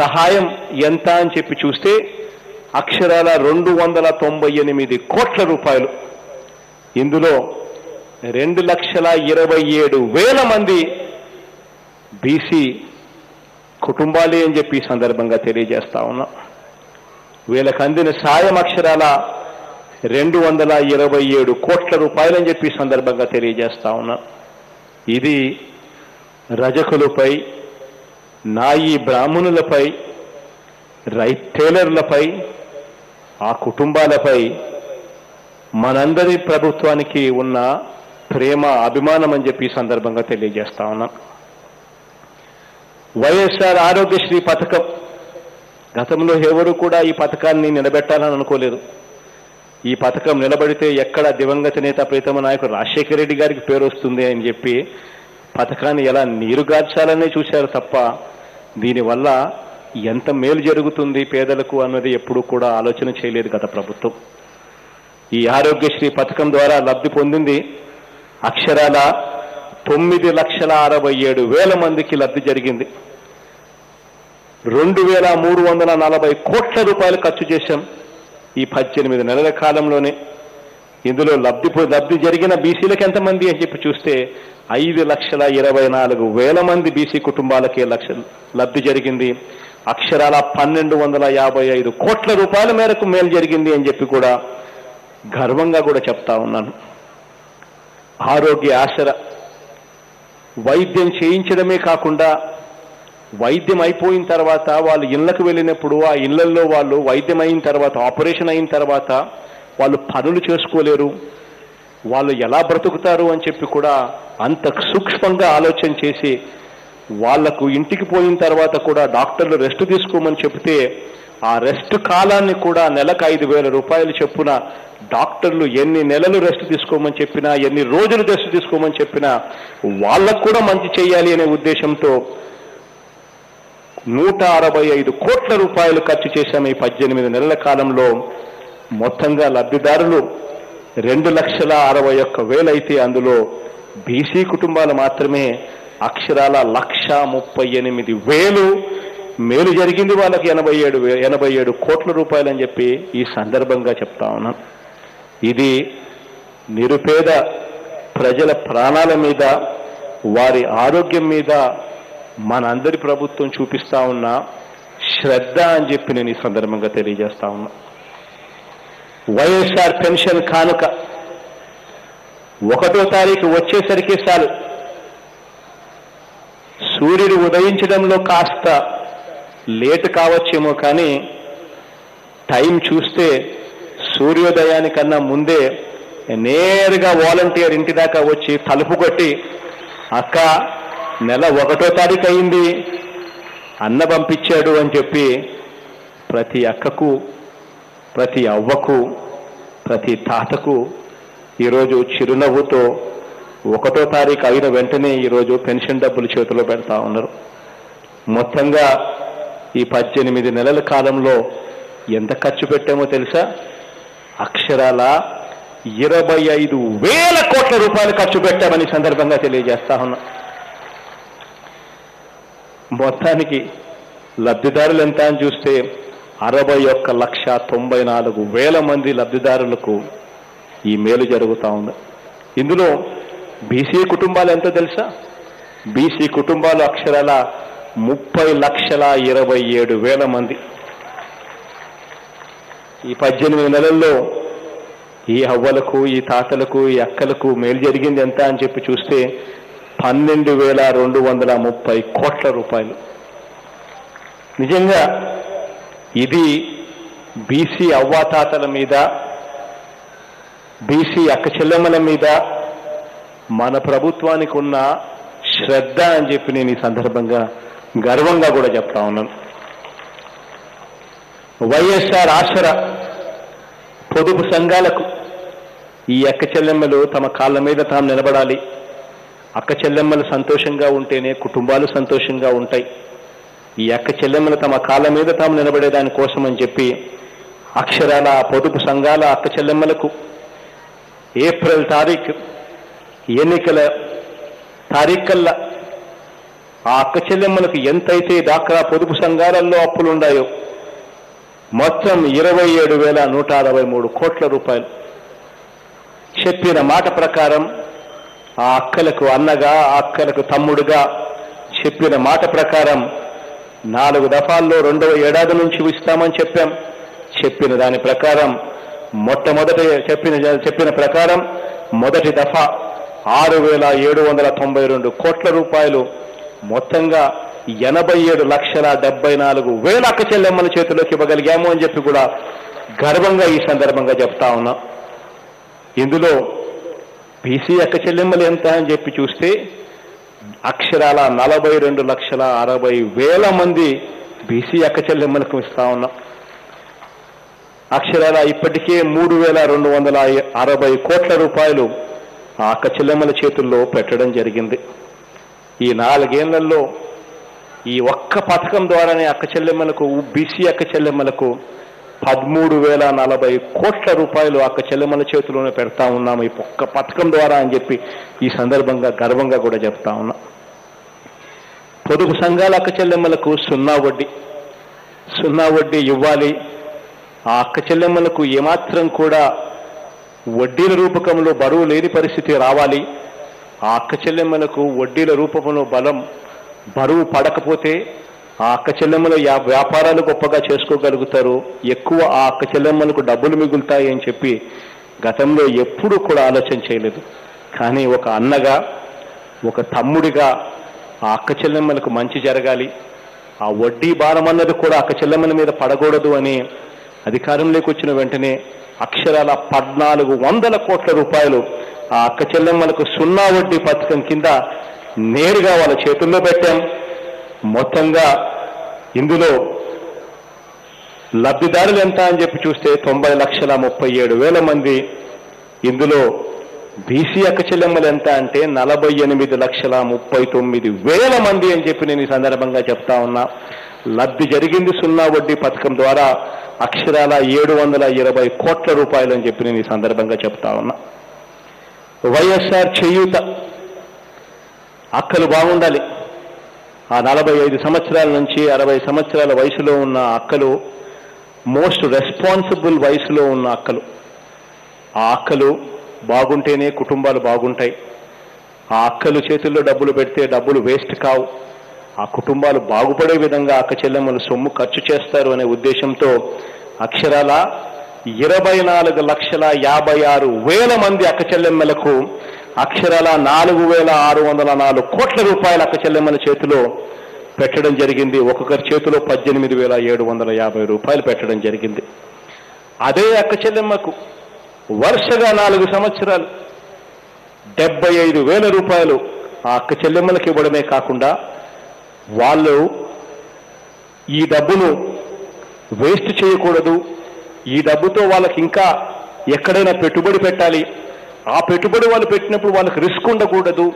సహాయం ఎంత అని చెప్పి చూస్తే అక్షరాల రెండు వందల తొంభై ఎనిమిది కోట్ల రూపాయలు. ఇందులో రెండు లక్షల ఇరవై ఏడు వేల మంది బీసీ కుటుంబాలే అని చెప్పి ఈ సందర్భంగా తెలియజేస్తా ఉన్నా. వీళ్ళకి అందిన సాయం అక్షరాల రెండు వందల ఇరవై ఏడు కోట్ల రూపాయలని చెప్పి సందర్భంగా తెలియజేస్తా ఉన్నా. ఇది రజకులపై నాయి బ్రాహ్మణులపై రైట్ టైలర్లపై ఆ కుటుంబాలపై మనందరి ప్రభుత్వానికి ఉన్న ప్రేమ అభిమానం అని చెప్పి సందర్భంగా తెలియజేస్తా ఉన్నాం. వైఎస్ఆర్ ఆరోగ్యశ్రీ పథకం గతంలో ఎవరు కూడా ఈ పథకాన్ని నిలబెట్టాలని అనుకోలేదు. ఈ పథకం నిలబడితే ఎక్కడ దివంగత నేత ప్రీతమ నాయకుడు రాజశేఖర రెడ్డి గారికి పేరు వస్తుంది అని చెప్పి పథకాన్ని ఎలా నీరుగార్చాలనే చూశారు తప్ప దీనివల్ల ఎంత మేలు జరుగుతుంది పేదలకు అన్నది ఎప్పుడూ కూడా ఆలోచన చేయలేదు గత ప్రభుత్వం. ఈ ఆరోగ్యశ్రీ పథకం ద్వారా లబ్ధి పొందింది. అక్షరాల తొమ్మిది లక్షల అరవై ఏడు వేల మందికి లబ్ధి జరిగింది. రెండు వేల మూడు వందల నలభై కోట్ల రూపాయలు ఖర్చు చేశాం. ఈ పద్దెనిమిది నెలల కాలంలోనే ఇందులో లబ్ధి లబ్ధి జరిగిన బీసీలకు ఎంతమంది అని చెప్పి చూస్తే ఐదు లక్షల ఇరవై నాలుగు వేల మంది బీసీ కుటుంబాలకే లక్ష లబ్ధి జరిగింది. అక్షరాల పన్నెండు వందల యాభై ఐదు కోట్ల రూపాయల మేరకు మేలు జరిగింది అని చెప్పి కూడా గర్వంగా కూడా చెప్తా ఉన్నాను. ఆరోగ్య ఆశర వైద్యం చేయించడమే కాకుండా వైద్యం అయిపోయిన తర్వాత వాళ్ళు ఇళ్ళకు వెళ్ళినప్పుడు ఆ ఇళ్ళలో వాళ్ళు వైద్యం అయిన తర్వాత ఆపరేషన్ అయిన తర్వాత వాళ్ళు పనులు చేసుకోలేరు. వాళ్ళు ఎలా బ్రతుకుతారు అని చెప్పి కూడా అంత సూక్ష్మంగా ఆలోచన చేసి వాళ్ళకు ఇంటికి పోయిన తర్వాత కూడా డాక్టర్లు రెస్ట్ తీసుకోమని చెప్తే ఆ రెస్ట్ కాలాన్ని కూడా నెలకు ఐదు వేల రూపాయలు చెప్పున డాక్టర్లు ఎన్ని నెలలు రెస్ట్ తీసుకోమని చెప్పినా ఎన్ని రోజులు రెస్ట్ తీసుకోమని చెప్పినా వాళ్ళకు కూడా మంచి చేయాలి అనే ఉద్దేశంతో నూట అరవై ఐదు కోట్ల రూపాయలు ఖర్చు చేశాం ఈ పద్దెనిమిది నెలల కాలంలో. మొత్తంగా లబ్ధిదారులు రెండు లక్షల అరవై ఒక్క వేలైతే అందులో బీసీ కుటుంబాలు మాత్రమే అక్షరాల లక్ష ముప్పై ఎనిమిది వేలు. మేలు జరిగింది వాళ్ళకి ఎనభై ఏడు వే- ఎనభై ఏడు కోట్ల రూపాయలు అని చెప్పి ఈ సందర్భంగా చెప్తా ఉన్నాను ఇది నిరుపేద ప్రజల ప్రాణాల మీద వారి ఆరోగ్యం మీద మనందరి ప్రభుత్వం చూపిస్తా ఉన్న శ్రద్ధ అని చెప్పి నేను ఈ సందర్భంగా తెలియజేస్తా ఉన్నా. వైఎస్ఆర్ పెన్షన్ కానుక ఒకటో తారీఖు వచ్చేసరికి చాలు. సూర్యుడు ఉదయించడంలో కాస్త లేటు కావచ్చేమో కానీ టైం చూస్తే సూర్యోదయానికన్నా ముందే నేరుగా వాలంటీర్ ఇంటి దాకా వచ్చి తలుపు కొట్టి అక్క నెల ఒకటో తారీఖు అయింది. అన్న పంపించాడు అని చెప్పి ప్రతి అక్కకు ప్రతి అవ్వకు ప్రతి తాతకు ఈరోజు చిరునవ్వుతో ఒకటో తారీఖు అయిన వెంటనే ఈరోజు పెన్షన్ డబ్బులు చేతిలో పెడతా ఉన్నారు. మొత్తంగా ఈ పద్దెనిమిది నెలల కాలంలో ఎంత ఖర్చు పెట్టామో తెలుసా? అక్షరాల ఇరవై ఐదు వేల కోట్ల రూపాయలు ఖర్చు పెట్టామని సందర్భంగా తెలియజేస్తా ఉన్నా. మొత్తానికి లబ్ధిదారులు ఎంత అని చూస్తే అరవై ఒక్క లక్ష తొంభై నాలుగు వేల మంది లబ్ధిదారులకు ఈ మేలు జరుగుతూ ఉంది. ఇందులో బీసీ కుటుంబాలు ఎంతో తెలుసా? బీసీ కుటుంబాలు అక్షరాల ముప్పై లక్షల ఇరవై ఏడు వేల మంది. ఈ పద్దెనిమిది నెలల్లో ఈ అవ్వలకు ఈ తాతలకు ఈ అక్కలకు మేలు జరిగింది ఎంత అని చెప్పి చూస్తే పన్నెండు వేల రెండు వందల ముప్పై కోట్ల రూపాయలు. నిజంగా ఇది బీసీ అవ్వాతాతల మీద బీసీ అక్కచెల్లెమ్మల మీద మన ప్రభుత్వానికి ఉన్న శ్రద్ధ అని చెప్పి నేను ఈ సందర్భంగా గర్వంగా కూడా చెప్తా ఉన్నాను. వైఎస్ఆర్ ఆసర పొదుపు సంఘాలకు ఈ అక్క చెల్లెమ్మలు తమ కాళ్ళ మీద తాము నిలబడాలి. అక్క చెల్లెమ్మలు సంతోషంగా ఉంటేనే కుటుంబాలు సంతోషంగా ఉంటాయి. ఈ అక్క చెల్లెమ్మలు తమ కాళ్ళ మీద తాము నిలబడేదాని కోసమని అని చెప్పి అక్షరాల ఆ పొదుపు సంఘాల అక్క చెల్లెమ్మలకు ఏప్రిల్ తారీఖు ఎన్నికల తారీఖల్లా ఆ అక్క చెల్లెమ్మలకు ఎంతైతే దాకా పొదుపు సంఘాలలో అప్పులున్నాయో మొత్తం ఇరవై ఏడు వేల నూట అరవై మూడు కోట్ల రూపాయలు. చెప్పిన మాట ప్రకారం ఆ అక్కలకు అన్నగా ఆ అక్కలకు తమ్ముడుగా చెప్పిన మాట ప్రకారం నాలుగు దఫాల్లో రెండవ ఏడాది నుంచి ఇస్తామని చెప్పాం. చెప్పిన దాని ప్రకారం మొట్టమొదటి చెప్పిన చెప్పిన ప్రకారం మొదటి దఫా ఆరు వేల ఏడు వందల తొంభై రెండు కోట్ల రూపాయలు మొత్తంగా ఎనభై ఏడు లక్షల డెబ్బై నాలుగు వేల అక్క చెల్లెమ్మల చేతిలోకి ఇవ్వగలిగాము అని చెప్పి కూడా గర్వంగా ఈ సందర్భంగా చెప్తా ఉన్నా. ఇందులో బీసీ అక్క చెల్లెమ్మలు ఎంత అని చెప్పి చూస్తే అక్షరాల నలభై రెండు లక్షల అరవై వేల మంది బీసీ అక్క చెల్లెమ్మలకు ఇస్తా ఉన్నాం. అక్షరాల ఇప్పటికే మూడు వేల రెండు వందల అరవై కోట్ల రూపాయలు ఆ అక్క చెల్లెమ్మల చేతుల్లో పెట్టడం జరిగింది. ఈ నాలుగేళ్ళలో ఈ ఒక్క పథకం ద్వారానే అక్క చెల్లెమ్మలకు బీసీ అక్క చెల్లెమ్మలకు పదమూడు వేల నలభై కోట్ల రూపాయలు అక్క చెల్లెమ్మల చేతిలోనే పెడతా ఉన్నాము. ఈ ఒక్క పథకం ద్వారా అని చెప్పి ఈ సందర్భంగా గర్వంగా కూడా చెప్తా ఉన్నా. పొదుపు సంఘాల అక్క చెల్లెమ్మలకు సున్నా వడ్డీ. సున్నా వడ్డీ ఇవ్వాలి. ఆ అక్క చెల్లెమ్మలకు ఏమాత్రం కూడా వడ్డీల రూపకంలో బరువు లేని పరిస్థితి రావాలి. ఆ అక్క చెల్లెమ్మలకు వడ్డీల రూపంలో బలం బరువు పడకపోతే ఆ అక్క చెల్లెమ్మల యా- వ్యాపారాలు గొప్పగా చేసుకోగలుగుతారు. ఎక్కువ ఆ అక్క చెల్లెమ్మలకు డబ్బులు మిగులుతాయి అని చెప్పి గతంలో ఎప్పుడూ కూడా ఆలోచన చేయలేదు. కానీ ఒక అన్నగా ఒక తమ్ముడిగా ఆ అక్క చెల్లెమ్మలకు మంచి జరగాలి. ఆ వడ్డీ భారం అన్నది కూడా అక్క చెల్లెమ్మల మీద పడకూడదు అని అధికారంలోకి వచ్చిన వెంటనే అక్షరాల పద్నాలుగు వందల కోట్ల రూపాయలు ఆ అక్క చెల్లెమ్మలకు సున్నా వడ్డీ పథకం కింద నేరుగా వాళ్ళ చేతుల్లో పెట్టాం. మొత్తంగా ఇందులో లబ్ధిదారులు ఎంత అని చెప్పి చూస్తే తొంభై లక్షల ముప్పై ఏడు వేల మంది. ఇందులో బీసీ అక్క చెల్లెమ్మలు ఎంత అంటే నలభై ఎనిమిది లక్షల ముప్పై తొమ్మిది వేల మంది అని చెప్పి నేను ఈ సందర్భంగా చెప్తా ఉన్నా. లబ్ధి జరిగింది సున్నా వడ్డీ పథకం ద్వారా అక్షరాల ఏడు వందల ఇరవై కోట్ల రూపాయలు అని చెప్పి నేను ఈ సందర్భంగా చెప్తా ఉన్నా. వైఎస్ఆర్ చేయూత. అక్కలు బాగుండాలి. ఆ నలభై ఐదు సంవత్సరాల నుంచి అరవై సంవత్సరాల వయసులో ఉన్న అక్కలు మోస్ట్ రెస్పాన్సిబుల్ వయసులో ఉన్న అక్కలు. ఆ అక్కలు బాగుంటేనే కుటుంబాలు బాగుంటాయి. ఆ అక్కలు చేతుల్లో డబ్బులు పెడితే డబ్బులు వేస్ట్ కావు. ఆ కుటుంబాలు బాగుపడే విధంగా అక్క చెల్లెమ్మలు సొమ్ము ఖర్చు చేస్తారు అనే ఉద్దేశంతో అక్షరాల ఇరవై నాలుగు లక్షల యాభై ఆరు వేల మంది అక్క చెల్లెమ్మలకు అక్షరాల నాలుగు వేల ఆరు వందల నాలుగు కోట్ల రూపాయల అక్క చెల్లెమ్మల చేతిలో పెట్టడం జరిగింది. ఒక్కొక్కరి చేతిలో పద్దెనిమిది వేల ఏడు వందల యాభై రూపాయలు పెట్టడం జరిగింది. అదే అక్క చెల్లెమ్మకు వరుసగా నాలుగు సంవత్సరాలు డెబ్బై ఐదు వేల రూపాయలు ఆ అక్క చెల్లెమ్మలకు ఇవ్వడమే కాకుండా వాళ్ళు ఈ డబ్బును వేస్ట్ చేయకూడదు. ఈ డబ్బుతో వాళ్ళకి ఇంకా ఎక్కడైనా పెట్టుబడి పెట్టాలి. ఆ పెట్టుబడి వాళ్ళు పెట్టినప్పుడు వాళ్ళకి రిస్క్ ఉండకూడదు.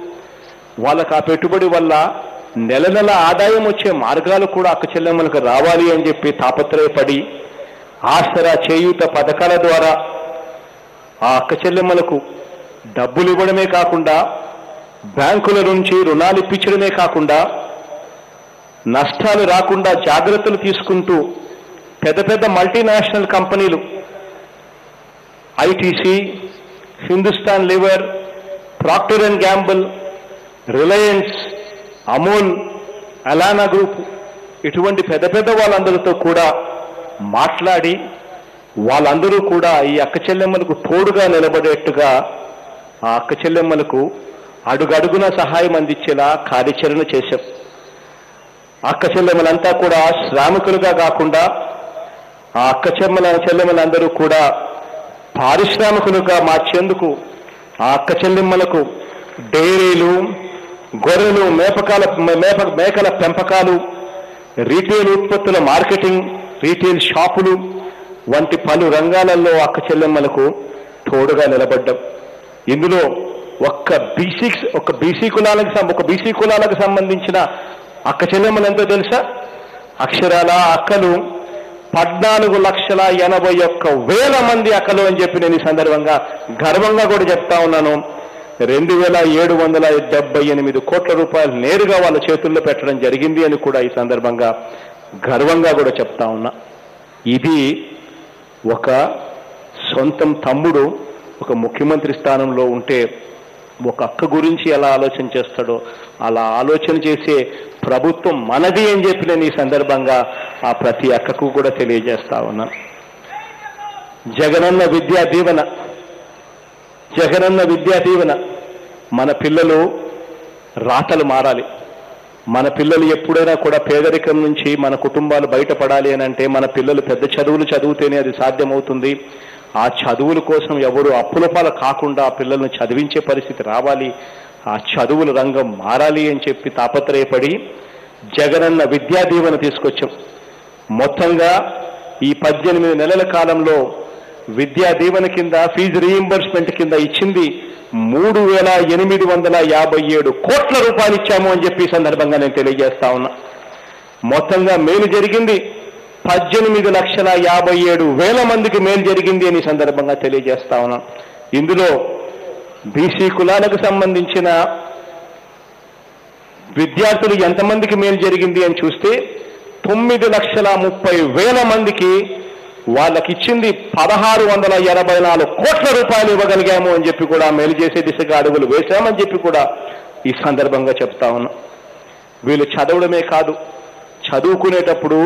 వాళ్ళకి ఆ పెట్టుబడి వల్ల నెల నెల ఆదాయం వచ్చే మార్గాలు కూడా అక్క చెల్లెమ్మలకు రావాలి అని చెప్పి తాపత్రయపడి ఆసరా చేయూత పథకాల ద్వారా ఆ అక్క చెల్లెమ్మలకు డబ్బులు ఇవ్వడమే కాకుండా బ్యాంకుల నుంచి రుణాలు ఇప్పించడమే కాకుండా నష్టాలు రాకుండా జాగ్రత్తలు తీసుకుంటూ పెద్ద పెద్ద మల్టీనేషనల్ కంపెనీలు ITC Hindustan Lever Procter and Gamble Reliance Amul Allana group ఇటువంటి పెద్ద పెద్ద వాళ్ళందరితో కూడా మాట్లాడి వాళ్ళందరూ కూడా ఈ అక్క చెల్లెమ్మలకు తోడుగా నిలబడేట్టుగా ఆ అక్క చెల్లెమ్మలకు అడుగడుగున సహాయం అందించేలా కార్యాచరణ చేశాం. అక్క చెల్లెమ్మలంతా కూడా శ్రామికులుగా కాకుండా ఆ అక్క చెమ్మల చెల్లెమ్మలందరూ కూడా పారిశ్రామికులుగా మార్చేందుకు ఆ అక్క చెల్లెమ్మలకు డైరీలు గొర్రెలు మేపకాల మేప మేకల పెంపకాలు రీటైల్ ఉత్పత్తుల మార్కెటింగ్ రీటైల్ షాపులు వంటి పలు రంగాలలో అక్క చెల్లెమ్మలకు తోడుగా నిలబడ్డం. ఇందులో ఒక్క బీసీ ఒక బీసీ కులాలకు ఒక బీసీ కులాలకు సంబంధించిన అక్క చెల్లెమ్మలు ఎంతో తెలుసా? అక్షరాల అక్కలు పద్నాలుగు లక్షల ఎనభై ఒక్క వేల మంది అక్కలు అని చెప్పి నేను ఈ సందర్భంగా గర్వంగా కూడా చెప్తా ఉన్నాను. రెండు వేల ఏడు వందల డెబ్బై ఎనిమిది కోట్ల రూపాయలు నేరుగా వాళ్ళ చేతుల్లో పెట్టడం జరిగింది అని కూడా ఈ సందర్భంగా గర్వంగా కూడా చెప్తా ఉన్నా. ఇది ఒక సొంతం తమ్ముడు ఒక ముఖ్యమంత్రి స్థానంలో ఉంటే ఒక అక్క గురించి ఎలా ఆలోచన చేస్తాడో అలా ఆలోచన చేసే ప్రభుత్వం మనది అని చెప్పి నేను ఈ సందర్భంగా ఆ ప్రతి అక్కకు కూడా తెలియజేస్తా ఉన్నాను జగనన్న విద్యా దీవెన జగనన్న విద్యా దీవెన మన పిల్లలు రాతలు మారాలి. మన పిల్లలు ఎప్పుడైనా కూడా పేదరికం నుంచి మన కుటుంబాలు బయటపడాలి అని అంటే మన పిల్లలు పెద్ద చదువులు చదివితేనే అది సాధ్యమవుతుంది. ఆ చదువుల కోసం ఎవరు అప్పులపాల కాకుండా పిల్లల్ని చదివించే పరిస్థితి రావాలి. ఆ చదువుల రంగం మారాలి అని చెప్పి తాపత్రయపడి జగనన్న విద్యా దీవెన తీసుకొచ్చాం. మొత్తంగా ఈ పద్దెనిమిది నెలల కాలంలో విద్యా దీవెన కింద ఫీజు రీయింబర్స్మెంట్ కింద ఇచ్చింది మూడు వేల ఎనిమిది వందల యాభై ఏడు కోట్ల రూపాయలు ఇచ్చాము అని చెప్పి సందర్భంగా నేను తెలియజేస్తా ఉన్నా. మొత్తంగా మేలు జరిగింది. పద్దెనిమిది లక్షల యాభై ఏడు వేల మందికి మేలు జరిగింది అని సందర్భంగా తెలియజేస్తా ఉన్నాం. ఇందులో బీసీ కులాలకు సంబంధించిన విద్యార్థులు ఎంతమందికి మేలు జరిగింది అని చూస్తే తొమ్మిది లక్షల ముప్పై వేల మందికి వాళ్ళకి ఇచ్చింది పదహారు వందల ఎనభై నాలుగు కోట్ల రూపాయలు ఇవ్వగలిగాము అని చెప్పి కూడా మేలు చేసే దిశగా అడుగులు వేశామని చెప్పి కూడా ఈ సందర్భంగా చెప్తా ఉన్నాం. వీళ్ళు చదవడమే కాదు చదువుకునేటప్పుడు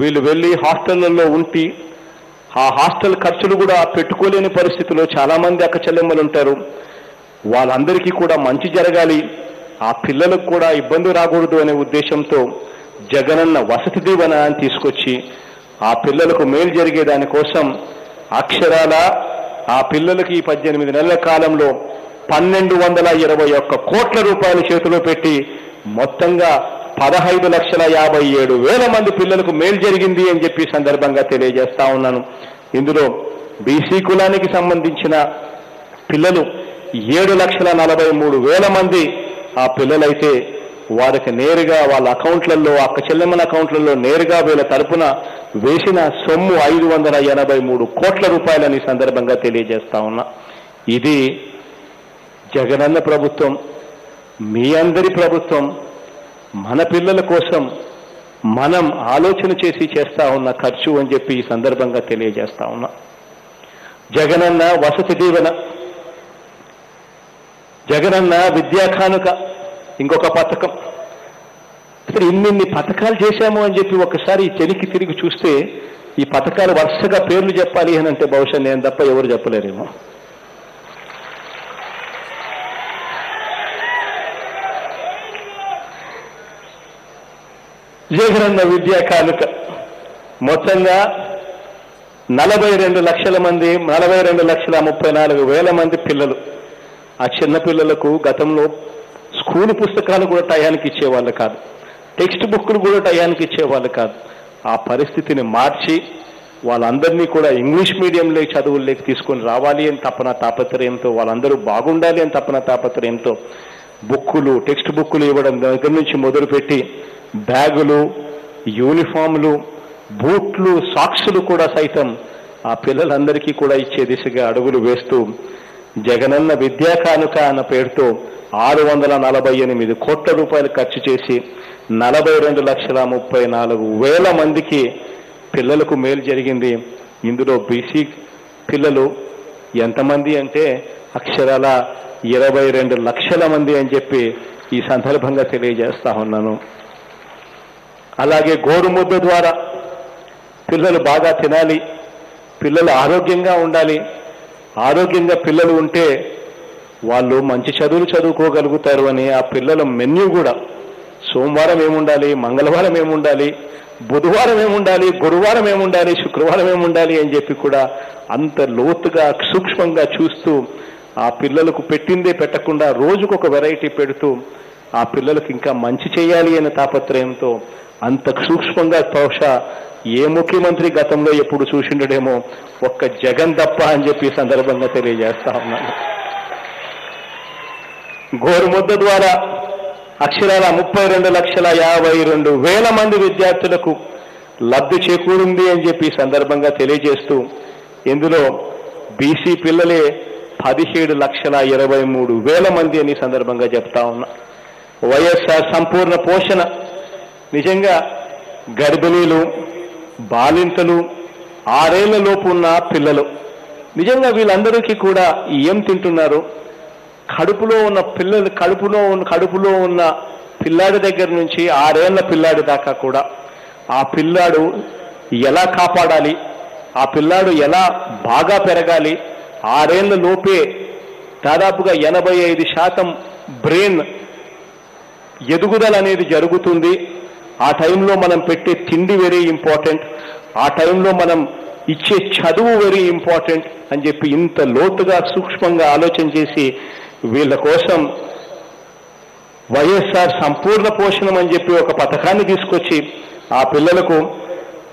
వీళ్ళు వెళ్ళి హాస్టళ్ళలో ఉంటి ఆ హాస్టల్ ఖర్చులు కూడా పెట్టుకోలేని పరిస్థితిలో చాలామంది అక్క చెల్లెమ్మలు ఉంటారు. వాళ్ళందరికీ కూడా మంచి జరగాలి. ఆ పిల్లలకు కూడా ఇబ్బంది రాకూడదు అనే ఉద్దేశంతో జగనన్న వసతి దీవెన అని తీసుకొచ్చి ఆ పిల్లలకు మేలు జరిగే దానికోసం అక్షరాల ఆ పిల్లలకి ఈ పద్దెనిమిది నెలల కాలంలో పన్నెండు వందల ఇరవై ఒక్క కోట్ల రూపాయలు చేతిలో పెట్టి మొత్తంగా పదహైదు లక్షల యాభై ఏడు వేల మంది పిల్లలకు మేలు జరిగింది అని చెప్పి సందర్భంగా తెలియజేస్తా ఉన్నాను. ఇందులో బీసీ కులానికి సంబంధించిన పిల్లలు ఏడు లక్షల నలభై మూడు వేల మంది ఆ పిల్లలైతే వారికి నేరుగా వాళ్ళ అకౌంట్లలో అక్క చెల్లెమ్మల అకౌంట్లలో నేరుగా వీళ్ళ తరపున వేసిన సొమ్ము ఐదు వందల ఎనభై మూడు కోట్ల రూపాయలని సందర్భంగా తెలియజేస్తా ఉన్నా. ఇది జగనన్న ప్రభుత్వం మీ అందరి ప్రభుత్వం మన పిల్లల కోసం మనం ఆలోచన చేసి చేస్తా ఉన్న ఖర్చు అని చెప్పి ఈ సందర్భంగా తెలియజేస్తా ఉన్నా. జగనన్న వసతి దీవెన జగనన్న విద్యా కానుక ఇంకొక పథకం. అసలు ఇన్నిన్ని పథకాలు చేశాము అని చెప్పి ఒకసారి చెలికి తిరిగి చూస్తే ఈ పథకాలు వరుసగా పేర్లు చెప్పాలి అని అంటే బహుశా నేను తప్ప ఎవరు చెప్పలేరేమో. జగనన్న విద్యా కానుక. మొత్తంగా నలభై రెండు లక్షల మంది నలభై రెండు లక్షల ముప్పై నాలుగు వేల మంది పిల్లలు. ఆ చిన్న పిల్లలకు గతంలో స్కూల్ పుస్తకాలు కూడా టయానికి ఇచ్చేవాళ్ళు కాదు. టెక్స్ట్ బుక్లు కూడా టయానికి ఇచ్చేవాళ్ళు కాదు. ఆ పరిస్థితిని మార్చి వాళ్ళందరినీ కూడా ఇంగ్లీష్ మీడియంలో చదువుల్లోకి తీసుకొని రావాలి అని తపన తాపత్రయంతో వాళ్ళందరూ బాగుండాలి అని తపన తాపత్రయంతో బుక్కులు టెక్స్ట్ బుక్కులు ఇవ్వడం దగ్గర నుంచి మొదలుపెట్టి బ్యాగులు యూనిఫామ్లు బూట్లు సాక్సులు కూడా సైతం ఆ పిల్లలందరికీ కూడా ఇచ్చే దిశగా అడుగులు వేస్తూ జగనన్న విద్యా కానుక అన్న పేరుతో ఆరు వందల నలభై ఎనిమిది కోట్ల రూపాయలు ఖర్చు చేసి నలభై రెండు లక్షల ముప్పై నాలుగు వేల మందికి పిల్లలకు మేలు జరిగింది. ఇందులో బీసీ పిల్లలు ఎంతమంది అంటే అక్షరాల ఇరవై రెండు లక్షల మంది అని చెప్పి ఈ సందర్భంగా తెలియజేస్తా ఉన్నాను. అలాగే గోరుముద్ద ద్వారా పిల్లలు బాగా తినాలి పిల్లలు ఆరోగ్యంగా ఉండాలి. ఆరోగ్యంగా పిల్లలు ఉంటే వాళ్ళు మంచి చదువులు చదువుకోగలుగుతారు అని ఆ పిల్లల మెన్యూ కూడా. సోమవారం ఏముండాలి మంగళవారం ఏముండాలి బుధవారం ఏముండాలి గురువారం ఏముండాలి శుక్రవారం ఏముండాలి అని చెప్పి కూడా అంత లోతుగా సూక్ష్మంగా చూస్తూ ఆ పిల్లలకు పెట్టిందే పెట్టకుండా రోజుకొక వెరైటీ పెడుతూ ఆ పిల్లలకు ఇంకా మంచి చేయాలి అనే తాపత్రయంతో అంత సూక్ష్మంగా బహుశా ఏ ముఖ్యమంత్రి గతంలో ఎప్పుడు చూసిండడేమో ఒక్క జగన్ తప్ప అని చెప్పి సందర్భంగా తెలియజేస్తా ఉన్నాను. గోరుముద్ద ద్వారా అక్షరాల ముప్పై రెండు లక్షల యాభై రెండు వేల మంది విద్యార్థులకు లబ్ధి చేకూరింది అని చెప్పి సందర్భంగా తెలియజేస్తూ ఇందులో బీసీ పిల్లలే పదిహేడు లక్షల ఇరవై మూడు వేల మంది అని సందర్భంగా చెప్తా ఉన్నా. వైఎస్ఆర్ సంపూర్ణ పోషణ నిజంగా గర్భిణీలు బాలింతలు ఆరేళ్ళలోపు ఉన్న పిల్లలు నిజంగా వీళ్ళందరికీ కూడా ఏం తింటున్నారు? కడుపులో ఉన్న పిల్లలు కడుపులో ఉన్న కడుపులో ఉన్న పిల్లాడి దగ్గర నుంచి ఆరేళ్ళ పిల్లాడి దాకా కూడా ఆ పిల్లాడు ఎలా కాపాడాలి? ఆ పిల్లాడు ఎలా బాగా పెరగాలి? ఆరేళ్ళ లోపే దాదాపుగా ఎనభై ఐదు శాతం బ్రెయిన్ ఎదుగుదల అనేది జరుగుతుంది. ఆ టైంలో మనం పెట్టే తిండి వెరీ ఇంపార్టెంట్ ఆ టైంలో మనం ఇచ్చే చదువు వెరీ ఇంపార్టెంట్ అని చెప్పి ఇంత లోతుగా సూక్ష్మంగా ఆలోచన చేసి వీళ్ళ కోసం వైఎస్ఆర్ సంపూర్ణ పోషణం అని చెప్పి ఒక పథకాన్ని తీసుకొచ్చి ఆ పిల్లలకు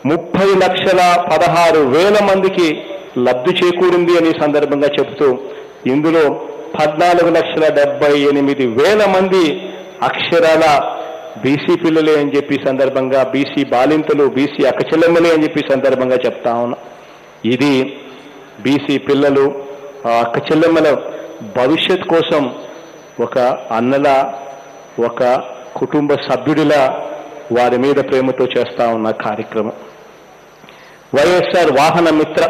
ముప్పై లక్షల పదహారు వేల మందికి లబ్ధి చేకూరింది అనే సందర్భంగా చెబుతూ ఇందులో పద్నాలుగు లక్షల డెబ్బై ఎనిమిది వేల మంది అక్షరాల బీసీ పిల్లలే అని చెప్పి సందర్భంగా బీసీ బాలింతలు బీసీ అక్కచెల్లెమ్మలే అని చెప్పి సందర్భంగా చెప్తా ఉన్నా. ఇది బీసీ పిల్లలు అక్కచెల్లెమ్మల భవిష్యత్ కోసం ఒక అన్నల ఒక కుటుంబ సభ్యుడిలా వారి మీద ప్రేమతో చేస్తా ఉన్న కార్యక్రమం. వైఎస్ఆర్ వాహన మిత్ర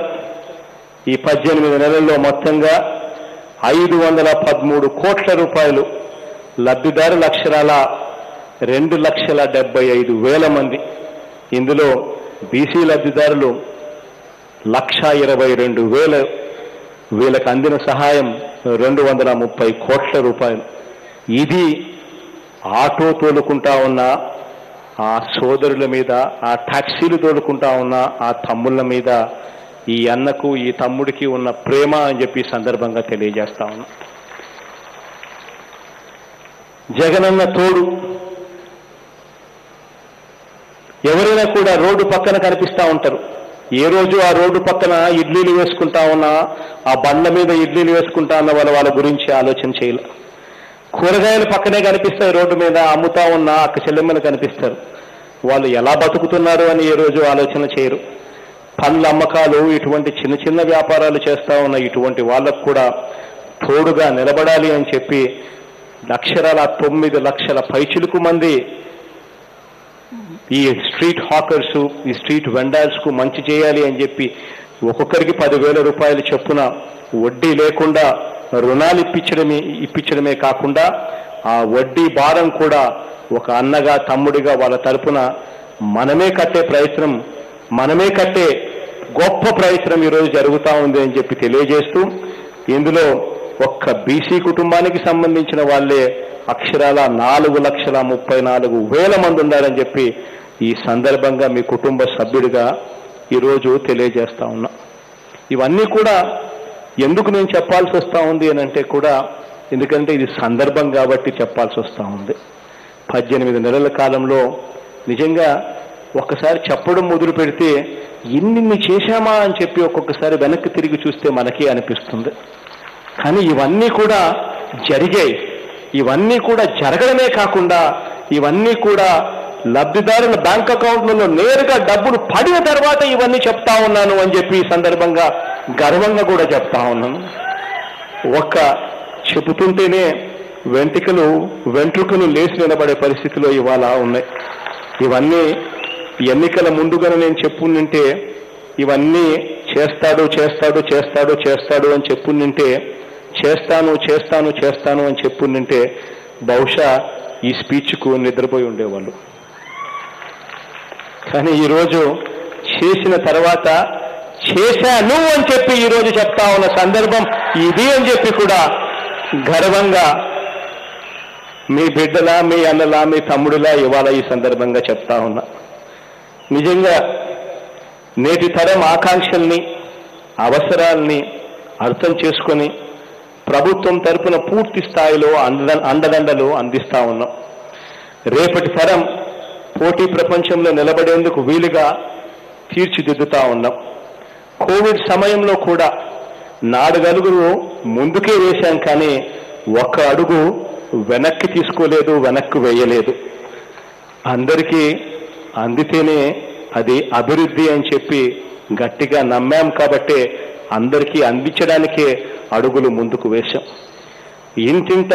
ఈ పద్దెనిమిది నెలల్లో మొత్తంగా ఐదు వందల పదమూడు కోట్ల రూపాయలు లబ్ధిదారుల అక్షరాల రెండు లక్షల డెబ్బై ఐదు వేల మంది. ఇందులో బీసీ లబ్ధిదారులు లక్ష ఇరవై రెండు వేల వీళ్ళకి అందిన సహాయం రెండు వందల ముప్పై కోట్ల రూపాయలు. ఇది ఆటో తోలుకుంటా ఉన్న ఆ సోదరుల మీద ఆ టాక్సీలు తోలుకుంటా ఉన్న ఆ తమ్ముళ్ళ మీద ఈ అన్నకు ఈ తమ్ముడికి ఉన్న ప్రేమ అని చెప్పి సందర్భంగా తెలియజేస్తా ఉన్నా. జగనన్న తోడు ఎవరైనా కూడా రోడ్డు పక్కన కనిపిస్తూ ఉంటారు. ఏ రోజు ఆ రోడ్డు పక్కన ఇడ్లీలు వేసుకుంటా ఉన్నా ఆ బండ్ల మీద ఇడ్లీలు వేసుకుంటా ఉన్న వాళ్ళ వాళ్ళ గురించి ఆలోచన చేయలే. కూరగాయలు పక్కనే కనిపిస్తాయి రోడ్డు మీద అమ్ముతా ఉన్న అక్క చెల్లెమ్మలు కనిపిస్తారు. వాళ్ళు ఎలా బతుకుతున్నారు అని ఏ రోజు ఆలోచన చేయరు. పండ్ల అమ్మకాలు ఇటువంటి చిన్న చిన్న వ్యాపారాలు చేస్తూ ఉన్న ఇటువంటి వాళ్ళకు కూడా తోడుగా నిలబడాలి అని చెప్పి లక్షరాల తొమ్మిది లక్షల పైచులకు మంది ఈ స్ట్రీట్ హాకర్స్ ఈ స్ట్రీట్ వెండర్స్కు మంచి చేయాలి అని చెప్పి ఒక్కొక్కరికి పదివేల రూపాయలు చొప్పున వడ్డీ లేకుండా రుణాలు ఇప్పించడమే ఇప్పించడమే కాకుండా ఆ వడ్డీ భారం కూడా ఒక అన్నగా తమ్ముడిగా వాళ్ళ తరపున మనమే కట్టే ప్రయత్నం మనమే కట్టే గొప్ప ప్రయత్నం ఈరోజు జరుగుతూ ఉంది అని చెప్పి తెలియజేస్తూ ఇందులో ఒక్క బీసీ కుటుంబానికి సంబంధించిన వాళ్ళే అక్షరాల నాలుగు లక్షల ముప్పై నాలుగు వేల మంది ఉన్నారని చెప్పి ఈ సందర్భంగా మీ కుటుంబ సభ్యుడిగా ఈరోజు తెలియజేస్తా ఉన్నా. ఇవన్నీ కూడా ఎందుకు నేను చెప్పాల్సి వస్తూ ఉంది అని అంటే కూడా ఎందుకంటే ఇది సందర్భం కాబట్టి చెప్పాల్సి వస్తూ ఉంది. పద్దెనిమిది నెలల కాలంలో నిజంగా ఒక్కసారి చెప్పడం మొదలు పెడితే ఇన్నిన్ని చేశామా అని చెప్పి ఒక్కొక్కసారి వెనక్కి తిరిగి చూస్తే మనకి అనిపిస్తుంది. కానీ ఇవన్నీ కూడా జరిగాయి. ఇవన్నీ కూడా జరగడమే కాకుండా ఇవన్నీ కూడా లబ్ధిదారుల బ్యాంక్ అకౌంట్లలో నేరుగా డబ్బులు పడిన తర్వాత ఇవన్నీ చెప్తా ఉన్నాను అని చెప్పి ఈ సందర్భంగా గర్వంగా కూడా చెప్తా ఉన్నాను. ఒక్క చెబుతుంటేనే వెంట్రుకలు వెంట్రుకలు లేచి నిలబడే పరిస్థితిలో ఇవాళ ఉన్నాయి. ఇవన్నీ ఎన్నికల ముందుగానే నేను చెప్పుంటే ఇవన్నీ చేస్తాడు చేస్తాడు చేస్తాడు చేస్తాడు అని చెప్పుంటే చేస్తాను చేస్తాను చేస్తాను అని చెప్పుంటే బహుశా ఈ స్పీచ్కు నిద్రపోయి ఉండేవాళ్ళు. కానీ ఈరోజు చేసిన తర్వాత చేశాను అని చెప్పి ఈరోజు చెప్తా ఉన్న సందర్భం ఇది అని చెప్పి కూడా గర్వంగా మీ బిడ్డలా మీ అన్నలా మీ తమ్ముడిలా ఇవాళ ఈ సందర్భంగా చెప్తా ఉన్నా. నిజంగా నేటి తరం ఆకాంక్షల్ని అవసరాల్ని అర్థం చేసుకొని ప్రభుత్వం తరపున పూర్తి స్థాయిలో అండ అండదండలు అందిస్తా ఉన్నాం. రేపటి తరం పోటీ ప్రపంచంలో నిలబడేందుకు వీలుగా తీర్చిదిద్దుతా ఉన్నాం. కోవిడ్ సమయంలో కూడా నాలుగలుగురు ముందుకే వేశాం కానీ ఒక్క అడుగు వెనక్కి తీసుకోలేదు వెనక్కి వేయలేదు. అందరికీ అందితేనే అది అభివృద్ధి అని చెప్పి గట్టిగా నమ్మాం కాబట్టే అందరికీ అందించడానికే అడుగులు ముందుకు వేశాం. ఇంతింత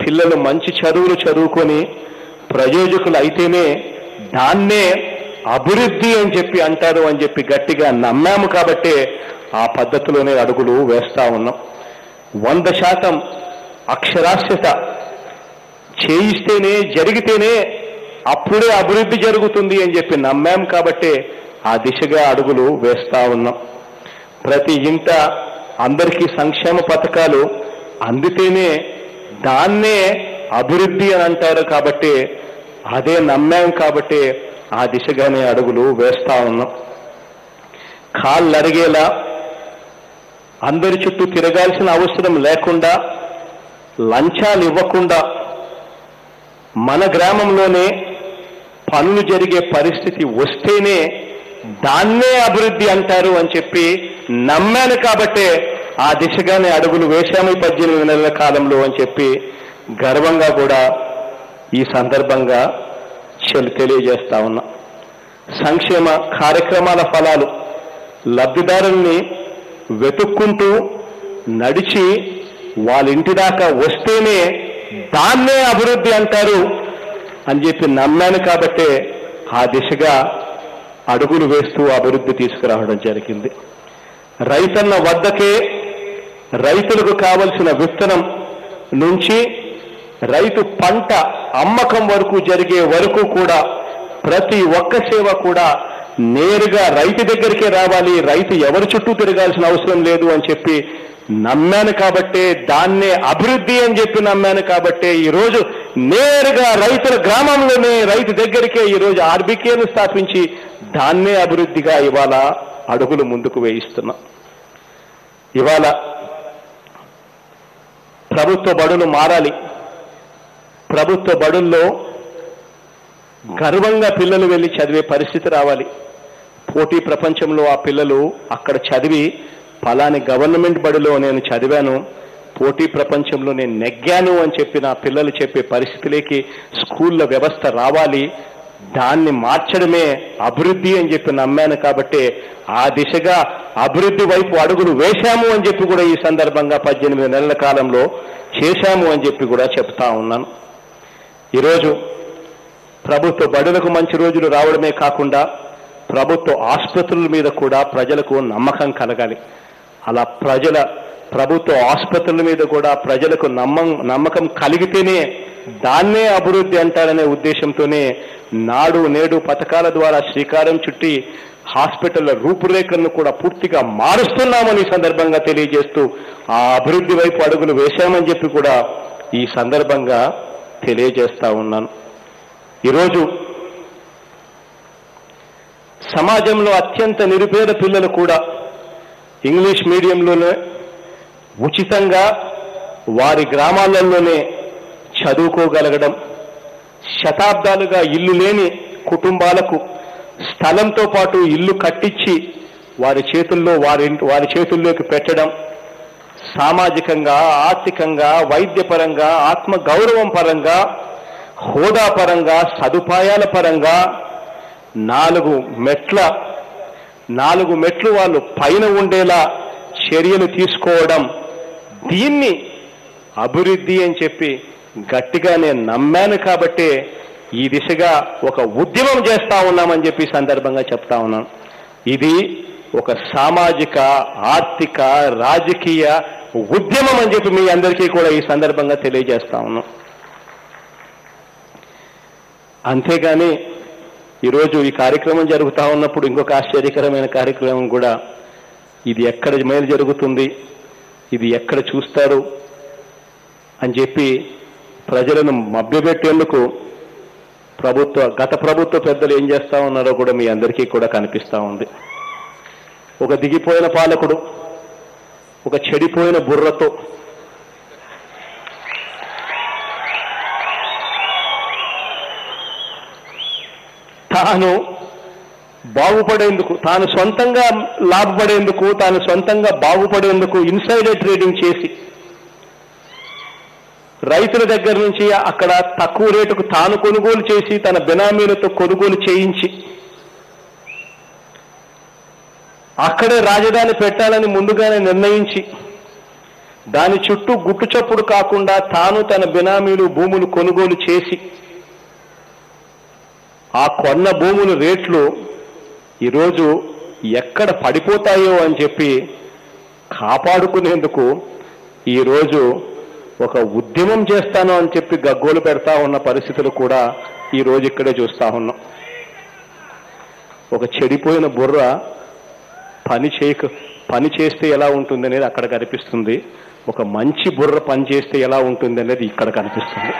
పిల్లలు మంచి చదువులు చదువుకొని ప్రయోజకులు అయితేనే దాన్నే అభివృద్ధి అని చెప్పి అంటారు అని చెప్పి గట్టిగా నమ్మాము కాబట్టే ఆ పద్ధతిలోనే అడుగులు వేస్తా ఉన్నాం. వంద శాతం అక్షరాస్యత చేయిస్తేనే జరిగితేనే అప్పుడే అభివృద్ధి జరుగుతుంది అని చెప్పి నమ్మాం కాబట్టే ఆ దిశగా అడుగులు వేస్తా ఉన్నాం. ప్రతి ఇంట అందరికీ సంక్షేమ పథకాలు అందితేనే దాన్నే అభివృద్ధి అని అంటారు కాబట్టి అదే నమ్మాం కాబట్టి ఆ దిశగానే అడుగులు వేస్తా ఉన్నాం. కాళ్ళు అరిగేలా అందరి చుట్టూ తిరగాల్సిన అవసరం లేకుండా లంచాలు ఇవ్వకుండా మన గ్రామంలోనే పనులు జరిగే పరిస్థితి వస్తేనే దాన్నే అభివృద్ధి అంటారు అని చెప్పి నమ్మాను కాబట్టే ఆ దిశగానే అడుగులు వేశాము పద్దెనిమిది నెలల కాలంలో అని చెప్పి గర్వంగా కూడా ఈ సందర్భంగా తెలియజేస్తా ఉన్నా. సంక్షేమ కార్యక్రమాల ఫలాలు లబ్ధిదారుల్ని వెతుక్కుంటూ నడిచి వాళ్ళ ఇంటి దాకా వస్తేనే దాన్నే అభివృద్ధి అంటారు అని చెప్పి నమ్మాను కాబట్టే ఆ దిశగా అడుగులు వేస్తూ అభివృద్ధి తీసుకురావడం జరిగింది. రైతన్న వద్దకే రైతులకు కావలసిన విత్తనం నుంచి రైతు పంట అమ్మకం వరకు జరిగే వరకు కూడా ప్రతి ఒక్క సేవ కూడా నేరుగా రైతు దగ్గరికే రావాలి. రైతు ఎవరి చుట్టూ తిరగాల్సిన అవసరం లేదు అని చెప్పి నమ్మాను కాబట్టే దాన్నే అభివృద్ధి అని చెప్పి నమ్మాను కాబట్టే ఈరోజు నేరుగా రైతుల గ్రామంలోనే రైతు దగ్గరికే ఈరోజు ఆర్బీకేను స్థాపించి దాన్నే అభివృద్ధిగా ఇవాళ అడుగులు ముందుకు వేయిస్తున్నాం. ఇవాళ ప్రభుత్వ బడులు మారాలి. ప్రభుత్వ బడుల్లో గర్వంగా పిల్లలు వెళ్ళి చదివే పరిస్థితి రావాలి. పోటీ ప్రపంచంలో ఆ పిల్లలు అక్కడ చదివి ఫలాని గవర్నమెంట్ బడిలో నేను చదివాను పోటీ ప్రపంచంలో నేను నెగ్గాను అని చెప్పి నా పిల్లలు చెప్పే పరిస్థితిలోకి స్కూళ్ళ వ్యవస్థ రావాలి. దాన్ని మార్చడమే అభివృద్ధి అని చెప్పి నమ్మాను కాబట్టి ఆ దిశగా అభివృద్ధి వైపు అడుగులు వేశాము అని చెప్పి కూడా ఈ సందర్భంగా పద్దెనిమిది నెలల కాలంలో చేశాము అని చెప్పి కూడా చెప్తా ఉన్నాను. ఈరోజు ప్రభుత్వ బడులకు మంచి రోజులు రావడమే కాకుండా ప్రభుత్వ ఆసుపత్రుల మీద కూడా ప్రజలకు నమ్మకం కలగాలి. అలా ప్రజల ప్రభుత్వ ఆసుపత్రుల మీద కూడా ప్రజలకు నమ్మం నమ్మకం కలిగితేనే దాన్నే అభివృద్ధి అంటారనే ఉద్దేశంతోనే నాడు నేడు పథకాల ద్వారా శ్రీకారం చుట్టి హాస్పిటల్ల రూపురేఖలను కూడా పూర్తిగా మారుస్తున్నామని ఈ సందర్భంగా తెలియజేస్తూ ఆ అభివృద్ధి వైపు అడుగులు వేశామని చెప్పి కూడా ఈ సందర్భంగా తెలియజేస్తా ఉన్నాను. ఈరోజు సమాజంలో అత్యంత నిరుపేద పిల్లలు కూడా ఇంగ్లీష్ మీడియంలోనే ఉచితంగా వారి గ్రామాలలోనే చదువుకోగలగడం శతాబ్దాలుగా ఇల్లు లేని కుటుంబాలకు స్థలంతో పాటు ఇల్లు కట్టించి వారి చేతుల్లో వారి వారి చేతుల్లోకి పెట్టడం సామాజికంగా ఆర్థికంగా వైద్యపరంగా ఆత్మ గౌరవం పరంగా హోదా పరంగా సదుపాయాల పరంగా నాలుగు మెట్ల నాలుగు మెట్లు వాళ్ళు పైన ఉండేలా చర్యలు తీసుకోవడం దీన్ని అభివృద్ధి అని చెప్పి గట్టిగా నేను నమ్మాను కాబట్టే ఈ దిశగా ఒక ఉద్యమం చేస్తా ఉన్నామని చెప్పి సందర్భంగా చెప్తా ఉన్నాను. ఇది ఒక సామాజిక ఆర్థిక రాజకీయ ఉద్యమం అని చెప్పి మీ అందరికీ కూడా ఈ సందర్భంగా తెలియజేస్తా ఉన్నాం. అంతేగాని ఈరోజు ఈ కార్యక్రమం జరుగుతూ ఉన్నప్పుడు ఇంకొక ఆశ్చర్యకరమైన కార్యక్రమం కూడా ఇది ఎక్కడ మేలు జరుగుతుంది ఇది ఎక్కడ చూస్తారు అని చెప్పి ప్రజలను మభ్యపెట్టేందుకు ప్రభుత్వ గత ప్రభుత్వ పెద్దలు ఏం చేస్తా ఉన్నారో కూడా మీ అందరికీ కూడా కనిపిస్తూ ఉంది. ఒక దిగిపోయిన పాలకుడు ఒక చెడిపోయిన బుర్రతో. తాను బాగుపడేందుకు తాను సొంతంగా లాభపడేందుకు తాను సొంతంగా బాగుపడేందుకు ఇన్సైడర్ ట్రేడింగ్ చేసి రైతుల దగ్గర నుంచి అక్కడ తక్కువ రేటుకు తాను కొనుగోలు చేసి తన బినామీలతో కొనుగోలు చేయించి అక్కడే రాజధాని పెట్టాలని ముందుగానే నిర్ణయించి దాని చుట్టూ గుట్టుచప్పుడు కాకుండా తాను తన బినామీలు భూములు కొనుగోలు చేసి ఆ కొన్న భూముల రేట్లు ఈరోజు ఎక్కడ పడిపోతాయో అని చెప్పి కాపాడుకునేందుకు ఈరోజు ఒక ఉద్యమం చేస్తాను అని చెప్పి గగ్గోలు పెడతా ఉన్న పరిస్థితులు కూడా ఈ రోజు ఇక్కడే చూస్తా ఉన్నాం. ఒక చెడిపోయిన బుర్ర పని చేయక పని చేస్తే ఎలా ఉంటుంది అనేది అక్కడ కనిపిస్తుంది. ఒక మంచి బుర్ర పని చేస్తే ఎలా ఉంటుంది అనేది ఇక్కడ కనిపిస్తుంది.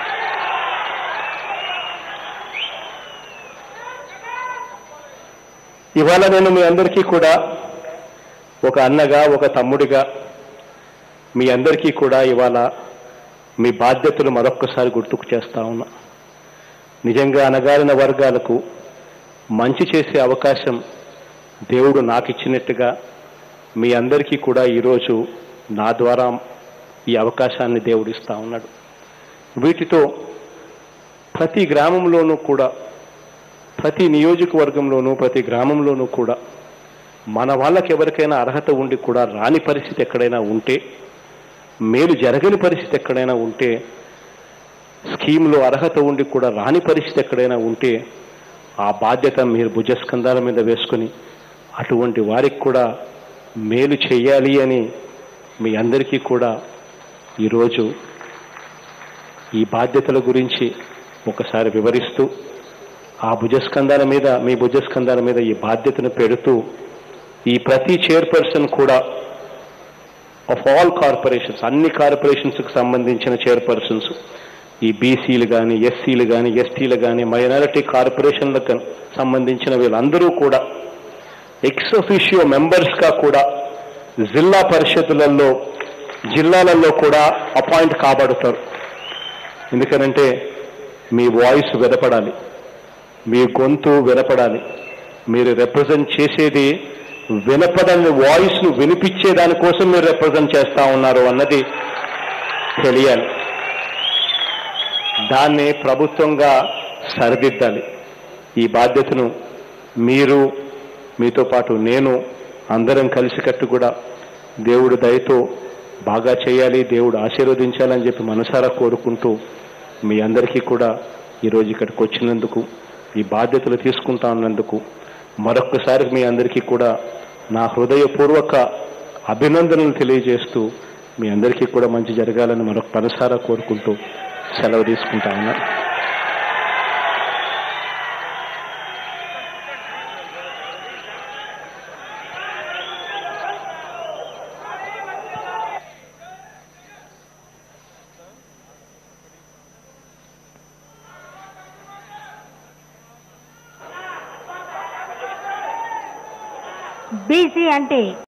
ఇవాళ నేను మీ అందరికీ కూడా ఒక అన్నగా ఒక తమ్ముడిగా మీ అందరికీ కూడా ఇవాళ మీ బాధ్యతలు మరొక్కసారి గుర్తుకు చేస్తా ఉన్నా. నిజంగా అనగారిన వర్గాలకు మంచి చేసే అవకాశం దేవుడు నాకు ఇచ్చినట్టుగా మీ అందరికీ కూడా ఈరోజు నా ద్వారా ఈ అవకాశాన్ని దేవుడు ఇస్తా ఉన్నాడు. వీటితో ప్రతి గ్రామంలోనూ కూడా ప్రతి నియోజకవర్గంలోనూ ప్రతి గ్రామంలోనూ కూడా మన వాళ్ళకి ఎవరికైనా అర్హత ఉండి కూడా రాని పరిస్థితి ఎక్కడైనా ఉంటే మేలు జరగని పరిస్థితి ఎక్కడైనా ఉంటే స్కీమ్లో అర్హత ఉండి కూడా రాని పరిస్థితి ఎక్కడైనా ఉంటే ఆ బాధ్యత మీరు భుజస్కంధాల మీద వేసుకొని అటువంటి వారికి కూడా మేలు చేయాలి అని మీ అందరికీ కూడా ఈరోజు ఈ బాధ్యతల గురించి ఒకసారి వివరిస్తూ ఆ భుజస్కంధాల మీద మీ భుజస్కంధాల మీద ఈ బాధ్యతను పెడుతూ ఈ ప్రతి చైర్పర్సన్ కూడా ఆఫ్ ఆల్ కార్పొరేషన్స్ అన్ని కార్పొరేషన్స్కి సంబంధించిన చైర్పర్సన్స్ ఈ బీసీలు కానీ ఎస్సీలు కానీ ఎస్టీలు కానీ మైనారిటీ కార్పొరేషన్లకు సంబంధించిన వీళ్ళందరూ కూడా ఎక్స్ ఒఫిషియో మెంబర్స్గా కూడా జిల్లా పరిషత్తులలో జిల్లాలలో కూడా అపాయింట్ కాబడతారు ఎందుకనంటే మీ వాయిస్ వినపడాలి మీ గొంతు వినపడాలి మీరు రిప్రజెంట్ చేసేది వినపడని వాయిస్ను వినిపించే దానికోసం మీరు రిప్రజెంట్ చేస్తూ ఉన్నారు అన్నది తెలియాలి దాన్ని ప్రభుత్వంగా సరిదిద్దాలి ఈ బాధ్యతను మీరు మీతో పాటు నేను అందరం కలిసికట్టు కూడా దేవుడు దయతో బాగా చేయాలి దేవుడు ఆశీర్వదించాలని చెప్పి మనసారా కోరుకుంటూ మీ అందరికీ కూడా ఈరోజు ఇక్కడికి వచ్చినందుకు ఈ బాధ్యతలు తీసుకుంటా ఉన్నందుకు మరొక్కసారి మీ అందరికీ కూడా నా హృదయపూర్వక అభినందనలు తెలియజేస్తూ మీ అందరికీ కూడా మంచి జరగాలని మరొక మనసారా కోరుకుంటూ సెలవు తీసుకుంటా ఉన్నాను బీసీ అంటే?